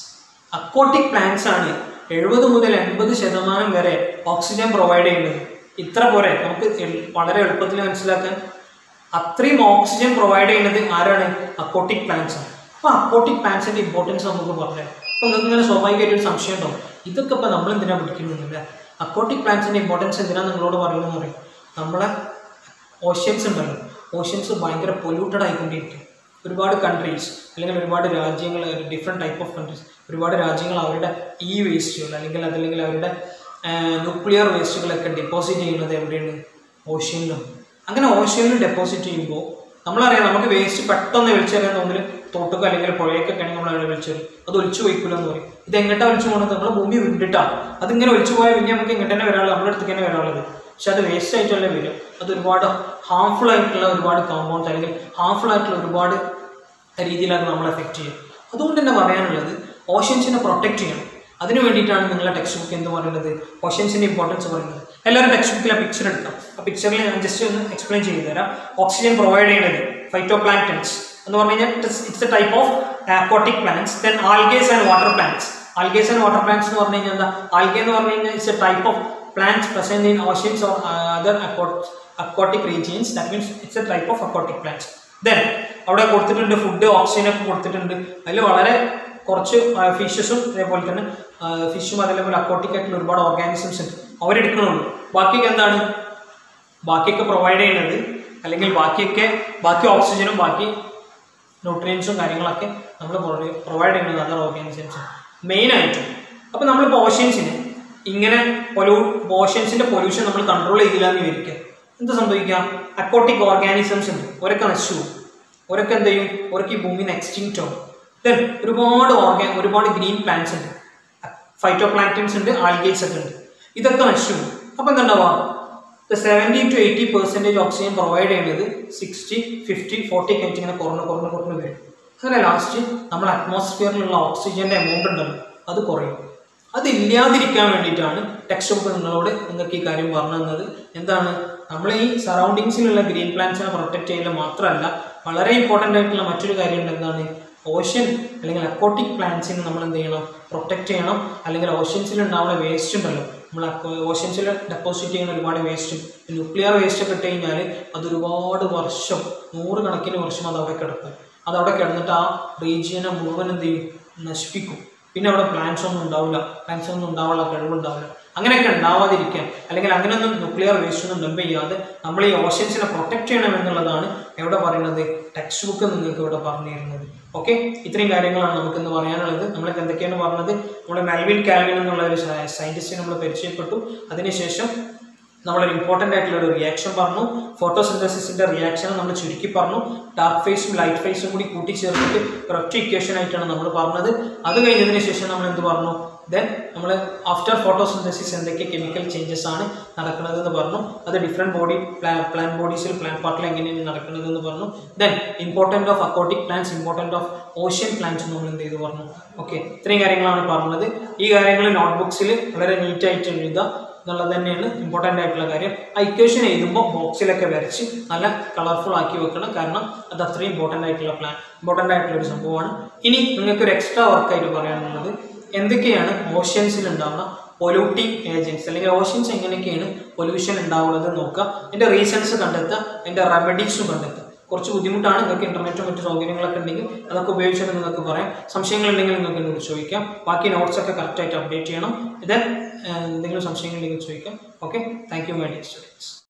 aquatic plants ആണ് എഴുപത് മുതൽ എൺപത് ശതമാനം വരെ ഓക്സിജൻ പ്രൊവൈഡ് ചെയ്യുന്നത്. ഇത്ര പോരെ. നമുക്ക് വളരെ എളുപ്പത്തിൽ മനസ്സിലാക്കാൻ. അത്രയും ഓക്സിജൻ പ്രൊവൈഡ് ചെയ്യുന്നത് ആരാണ്? അക്കോട്ടിക് പ്ലാന്റ്സ് ആണ്. അപ്പോൾ അക്കോട്ടിക് പ്ലാന്റ്സിന്റെ ഇമ്പോർട്ടൻസ് നമുക്ക് പറയാം. അപ്പോൾ നിങ്ങൾക്ക് ഇങ്ങനെ സ്വാഭാവികമായിട്ട് ഒരു സംശയം ഉണ്ടാവും ഇതൊക്കെ ഇപ്പോൾ നമ്മൾ എന്തിനാണ് പഠിക്കുന്നില്ല അക്കോട്ടിക് പ്ലാന്റ്സിന്റെ ഇമ്പോർട്ടൻസ് എന്തിനാണ് നിങ്ങളോട് പറയുന്നത് പറയും നമ്മളെ ഓഷ്യൻസ് ഉണ്ടല്ലോ. ഓഷ്യൻസ് ഭയങ്കര പൊല്യൂട്ടഡ് ആയിക്കൊണ്ടിരിക്കും. ഒരുപാട് കൺട്രീസ് അല്ലെങ്കിൽ ഒരുപാട് രാജ്യങ്ങൾ ഡിഫറെന്റ് ടൈപ്പ് ഓഫ് കൺട്രീസ് ഒരുപാട് രാജ്യങ്ങൾ അവരുടെ ഈ വേസ്റ്റുകൾ അല്ലെങ്കിൽ അതല്ലെങ്കിൽ അവരുടെ ന്യൂക്ലിയർ വേസ്റ്റുകളൊക്കെ ഡെപ്പോസിറ്റ് ചെയ്യുന്നത് എവിടെയാണ്? ഓഷ്യനിലും. അങ്ങനെ ഓഷ്യനിൽ ഡെപ്പോസിറ്റ് ചെയ്യുമ്പോൾ നമ്മളറിയാം നമുക്ക് വേസ്റ്റ് പെട്ടെന്ന് വിളിച്ചറിയാൻ തോന്നില്ല തോട്ടുക അല്ലെങ്കിൽ പുഴയൊക്കെ ആണെങ്കിൽ നമ്മൾ അവിടെ വിളിച്ചത് അത് ഒലിച്ചു പോയിക്കില്ല പറയും. ഇത് എങ്ങോട്ടാ ഒലിച്ചു പോകുന്നത് നമ്മൾ ഭൂമി വിണ്ടിട്ടാണ് അതിങ്ങനെ ഒലിച്ചു പോയാൽ പിന്നെ നമുക്ക് ഇങ്ങോട്ട് തന്നെ വരാനുള്ളത് നമ്മുടെ അടുത്തേക്ക് തന്നെ വരാനുള്ളത്. പക്ഷെ അത് വേസ്റ്റ് ആയിട്ടുള്ള വരും. അത് ഒരുപാട് ഹാംഫുൾ ആയിട്ടുള്ള ഒരുപാട് കോമ്പൗണ്ട്സ് അല്ലെങ്കിൽ ഹാംഫുൾ ആയിട്ടുള്ള ഒരുപാട് രീതിയിലാണ് നമ്മൾ എഫക്റ്റ് ചെയ്യും. അതുകൊണ്ട് തന്നെ പറയാനുള്ളത് ഓഷ്യൻസിനെ പ്രൊട്ടക്റ്റ് ചെയ്യണം. അതിന് വേണ്ടിയിട്ടാണ് നിങ്ങളുടെ ടെക്സ്റ്റ് ബുക്ക് എന്ത് പറയുന്നത് ഓഷ്യൻസിന്റെ ഇമ്പോർട്ടൻസ് പറയുന്നത്. എല്ലാവരും ടെക്സ്റ്റ് ബുക്കിൽ ആ പിക്ചർ എടുക്കാം. ആ പിക്ചറിൽ ഞാൻ ജസ്റ്റ് ഒന്ന് എക്സ്പ്ലെയിൻ ചെയ്തു തരാം. ഓക്സിജൻ പ്രൊവൈഡ് ചെയ്യുന്നത് ഫൈറ്റോ പ്ലാന്റൻസ് എന്ന് പറഞ്ഞു കഴിഞ്ഞാൽ it's a type of aquatic plants then algaes and water plants algaes and water plants എന്ന് പറഞ്ഞു കഴിഞ്ഞാൽ എന്താ? ആൽഗേ എന്ന് പറഞ്ഞു കഴിഞ്ഞാൽ it's a type of plants present in oceans or other aquatic regions that means that means type of aquatic plants then അവിടെ കൊടുത്തിട്ടുണ്ട് ഫുഡ് ഓക്സിജൻ ഒക്കെ കൊടുത്തിട്ടുണ്ട്. അതിൽ വളരെ കുറച്ച് ഫിഷസും അതേപോലെ തന്നെ ഫിഷും അതേപോലെ അക്കോട്ടിക് ആയിട്ടുള്ള ഒരുപാട് ഓർഗാനിസംസ് ഉണ്ട്. അവരെടുക്കണുള്ളൂ. ബാക്കിയൊക്കെ എന്താണ്? ബാക്കിയൊക്കെ പ്രൊവൈഡ് ചെയ്യുന്നത്. അല്ലെങ്കിൽ ബാക്കിയൊക്കെ ബാക്കി ഓക്സിജനും ബാക്കി ന്യൂട്രിയൻസും കാര്യങ്ങളൊക്കെ നമ്മൾ പ്രൊവൈഡ് ചെയ്യുന്നത് അതർ ഓർഗാനിസംസ് മെയിൻ ആയിട്ടും അപ്പോൾ നമ്മളിപ്പോൾ ഓഷ്യൻസിന് ഇങ്ങനെ പൊലൂ ഓഷ്യൻസിന്റെ പൊല്യൂഷൻ നമ്മൾ കൺട്രോൾ ചെയ്തില്ല എന്ന് വിചാരിക്കുക. എന്ത് സംഭവിക്കാം? അക്കോട്ടിക് ഓർഗാനിസംസ് ഉണ്ട്. ഒരൊക്കെ നശിച്ചു ഒരൊക്കെ എന്ത് ചെയ്യും? ഒരൊക്കെ ഈ ഭൂമിയിൽ എക്സ്റ്റിങ്റ്റ് ആവും ദെൻ ഒരുപാട് ഓർഗൻ ഒരുപാട് ഗ്രീൻ പ്ലാന്റ്സ് ഉണ്ട്. ഫൈറ്റോ പ്ലാന്റൻസ് ഉണ്ട് ആൽഗേറ്റ്സ് ഒക്കെ ഉണ്ട്. ഇതൊക്കെ നശിച്ചു അപ്പോൾ എന്താണ്ടാവുക seventy two eighty percentage oxygen provide ചെയ്യുന്നത് സിക്സ്റ്റി ഫിഫ്റ്റി ഫോർട്ടി ആയിട്ട് ഇങ്ങനെ കുറഞ്ഞ് കുറഞ്ഞ് കുറഞ്ഞ് വരും. അങ്ങനെ ലാസ്റ്റ് നമ്മൾ അറ്റ്മോസ്ഫിയറിലുള്ള ഓക്സിജന്റെ എമൗണ്ട് ഉണ്ടല്ലോ അത് കുറയും. അതില്ലാതിരിക്കാൻ വേണ്ടിയിട്ടാണ് ടെക്സ്റ്റ് ബുക്ക് നിങ്ങളോട് നിങ്ങൾക്ക് ഈ കാര്യം പറഞ്ഞു തന്നത്. എന്താണ്? നമ്മൾ ഈ സറൗണ്ടിങ്സിലുള്ള ഗ്രീൻ പ്ലാന്റ്സിനെ പ്രൊട്ടക്ട് ചെയ്യൽ മാത്രമല്ല വളരെ ഇമ്പോർട്ടന്റ് ആയിട്ടുള്ള മറ്റൊരു കാര്യമുണ്ട് എന്താണ് ഓഷ്യൻ അല്ലെങ്കിൽ അക്വാട്ടിക് പ്ലാന്റ്സിനെ നമ്മൾ എന്ത് ചെയ്യണം? പ്രൊട്ടക്ട് ചെയ്യണം. അല്ലെങ്കിൽ ഓഷ്യൻസിൽ ഉണ്ടാവുന്ന വേസ്റ്റ് ഉണ്ടല്ലോ. നമ്മൾ ഓഷ്യൻസിൽ ഡെപ്പോസിറ്റ് ചെയ്യുന്ന ഒരുപാട് വേസ്റ്റും ന്യൂക്ലിയർ വേസ്റ്റ് ഒക്കെ ഇട്ട് കഴിഞ്ഞാൽ അത് ഒരുപാട് വർഷം നൂറുകണക്കിന് വർഷം അത് അവിടെ കിടക്കും. അത് അവിടെ കിടന്നിട്ട് ആ റീജിയനെ മുഴുവൻ എന്ത് ചെയ്യും? നശിപ്പിക്കും. പിന്നെ അവിടെ പ്ലാന്റ്സ് ഒന്നും ഉണ്ടാവില്ല. പ്ലാന്റ്സ് ഒന്നും ഉണ്ടാവാനുള്ള കഴിവുണ്ടാവില്ല അങ്ങനെയൊക്കെ ഉണ്ടാവാതിരിക്കാൻ അല്ലെങ്കിൽ അങ്ങനെയൊന്നും ന്യൂക്ലിയർ വേസ്റ്റ് ഒന്നും ഡംപ് ചെയ്യാതെ നമ്മൾ ഈ ഓഷ്യൻസിനെ പ്രൊട്ടക്ട് ചെയ്യണം എന്നുള്ളതാണ് എവിടെ പറയുന്നത്? ടെക്സ്റ്റ് ബുക്ക് നിങ്ങൾക്ക് ഇവിടെ പറഞ്ഞു തരുന്നത് ഓക്കെ ഇത്രയും കാര്യങ്ങളാണ് നമുക്ക് ഇന്ന് പറയാനുള്ളത്. നമ്മൾ എന്തൊക്കെയാണ് പറഞ്ഞത്? നമ്മുടെ മെൽവിൻ കാൽവിൻ എന്നുള്ള ഒരു സയന്റിസ്റ്റ് നമ്മൾ പരിചയപ്പെട്ടു. അതിനുശേഷം നമ്മളൊരു ഇമ്പോർട്ടന്റ് ആയിട്ടുള്ള ഒരു റിയാക്ഷൻ പറഞ്ഞു. ഫോട്ടോസിന്തസിസിന്റെ റിയാക്ഷൻ നമ്മൾ ചുരുക്കി പറഞ്ഞു. ഡാർക്ക് ഫേസും ലൈറ്റ് ഫേസും കൂടി കൂട്ടിച്ചേർത്തിട്ട് ഒരൊറ്റ ഇക്വേഷൻ ആയിട്ടാണ് നമ്മൾ പറഞ്ഞത്. അത് കഴിഞ്ഞതിന് ശേഷം നമ്മൾ എന്ത് പറഞ്ഞു? ദെൻ നമ്മൾ ആഫ്റ്റർ ഫോട്ടോസിന്തസിസ് എന്തൊക്കെ കെമിക്കൽ ചേഞ്ചസ് ആണ് നടക്കുന്നത് എന്ന് പറഞ്ഞു. അത് ഡിഫറെന്റ് ബോഡി പ്ലാൻ ബോഡീസിൽ പ്ലാൻ പാർട്ടിൽ എങ്ങനെയാണ് നടക്കുന്നത് എന്ന് പറഞ്ഞു then important of aquatic plants important of ocean plants നമ്മൾ എന്ത് ചെയ്തു പറഞ്ഞു? ഓക്കെ ഇത്രയും കാര്യങ്ങളാണ് പറഞ്ഞത്. ഈ കാര്യങ്ങൾ നോട്ട്ബുക്സിൽ വളരെ നീറ്റായിട്ട് എഴുതുക. എന്നുള്ളത് തന്നെയാണ് ഇമ്പോർട്ടന്റ് ആയിട്ടുള്ള കാര്യം. ആ ഇക്വേഷൻ എഴുതുമ്പോൾ ബോക്സിലൊക്കെ വരച്ച് നല്ല കളർഫുൾ ആക്കി വെക്കണം. കാരണം അത് അത്രയും ഇമ്പോർട്ടന്റ് ആയിട്ടുള്ള പ്ലാൻ ഇമ്പോർട്ടന്റ് ആയിട്ടുള്ള ഒരു സംഭവമാണ്. ഇനി നിങ്ങൾക്ക് ഒരു എക്സ്ട്രാ വർക്കായിട്ട് പറയാനുള്ളത്. എന്തൊക്കെയാണ് ഓഷ്യൻസിൽ ഉണ്ടാവുന്ന പൊല്യൂട്ടിങ് ഏജൻസ് അല്ലെങ്കിൽ ഓഷ്യൻസ് എങ്ങനെയൊക്കെയാണ് പൊല്യൂഷൻ ഉണ്ടാവുന്നത് നോക്കുക. അതിന്റെ റീസൺസ് കണ്ടെത്തുക. അതിന്റെ റെമഡീസും കണ്ടെത്തുക. കുറച്ച് ബുദ്ധിമുട്ടാണ്. നിങ്ങൾക്ക് ഇന്റർനെറ്റും മറ്റു സൗകര്യങ്ങളൊക്കെ ഉണ്ടെങ്കിൽ അതൊക്കെ ഉപയോഗിച്ചിട്ട് നിങ്ങൾക്ക് പറയാം. സംശയങ്ങളുണ്ടെങ്കിൽ നിങ്ങൾക്ക് എന്നോട് ചോദിക്കാം. ബാക്കി നോട്ട്സ് ഒക്കെ കറക്റ്റായിട്ട് അപ്ഡേറ്റ് ചെയ്യണം. ഇത് എന്തെങ്കിലും സംശയങ്ങളുണ്ടെങ്കിൽ ചോദിക്കാം. Okay thank you my dear students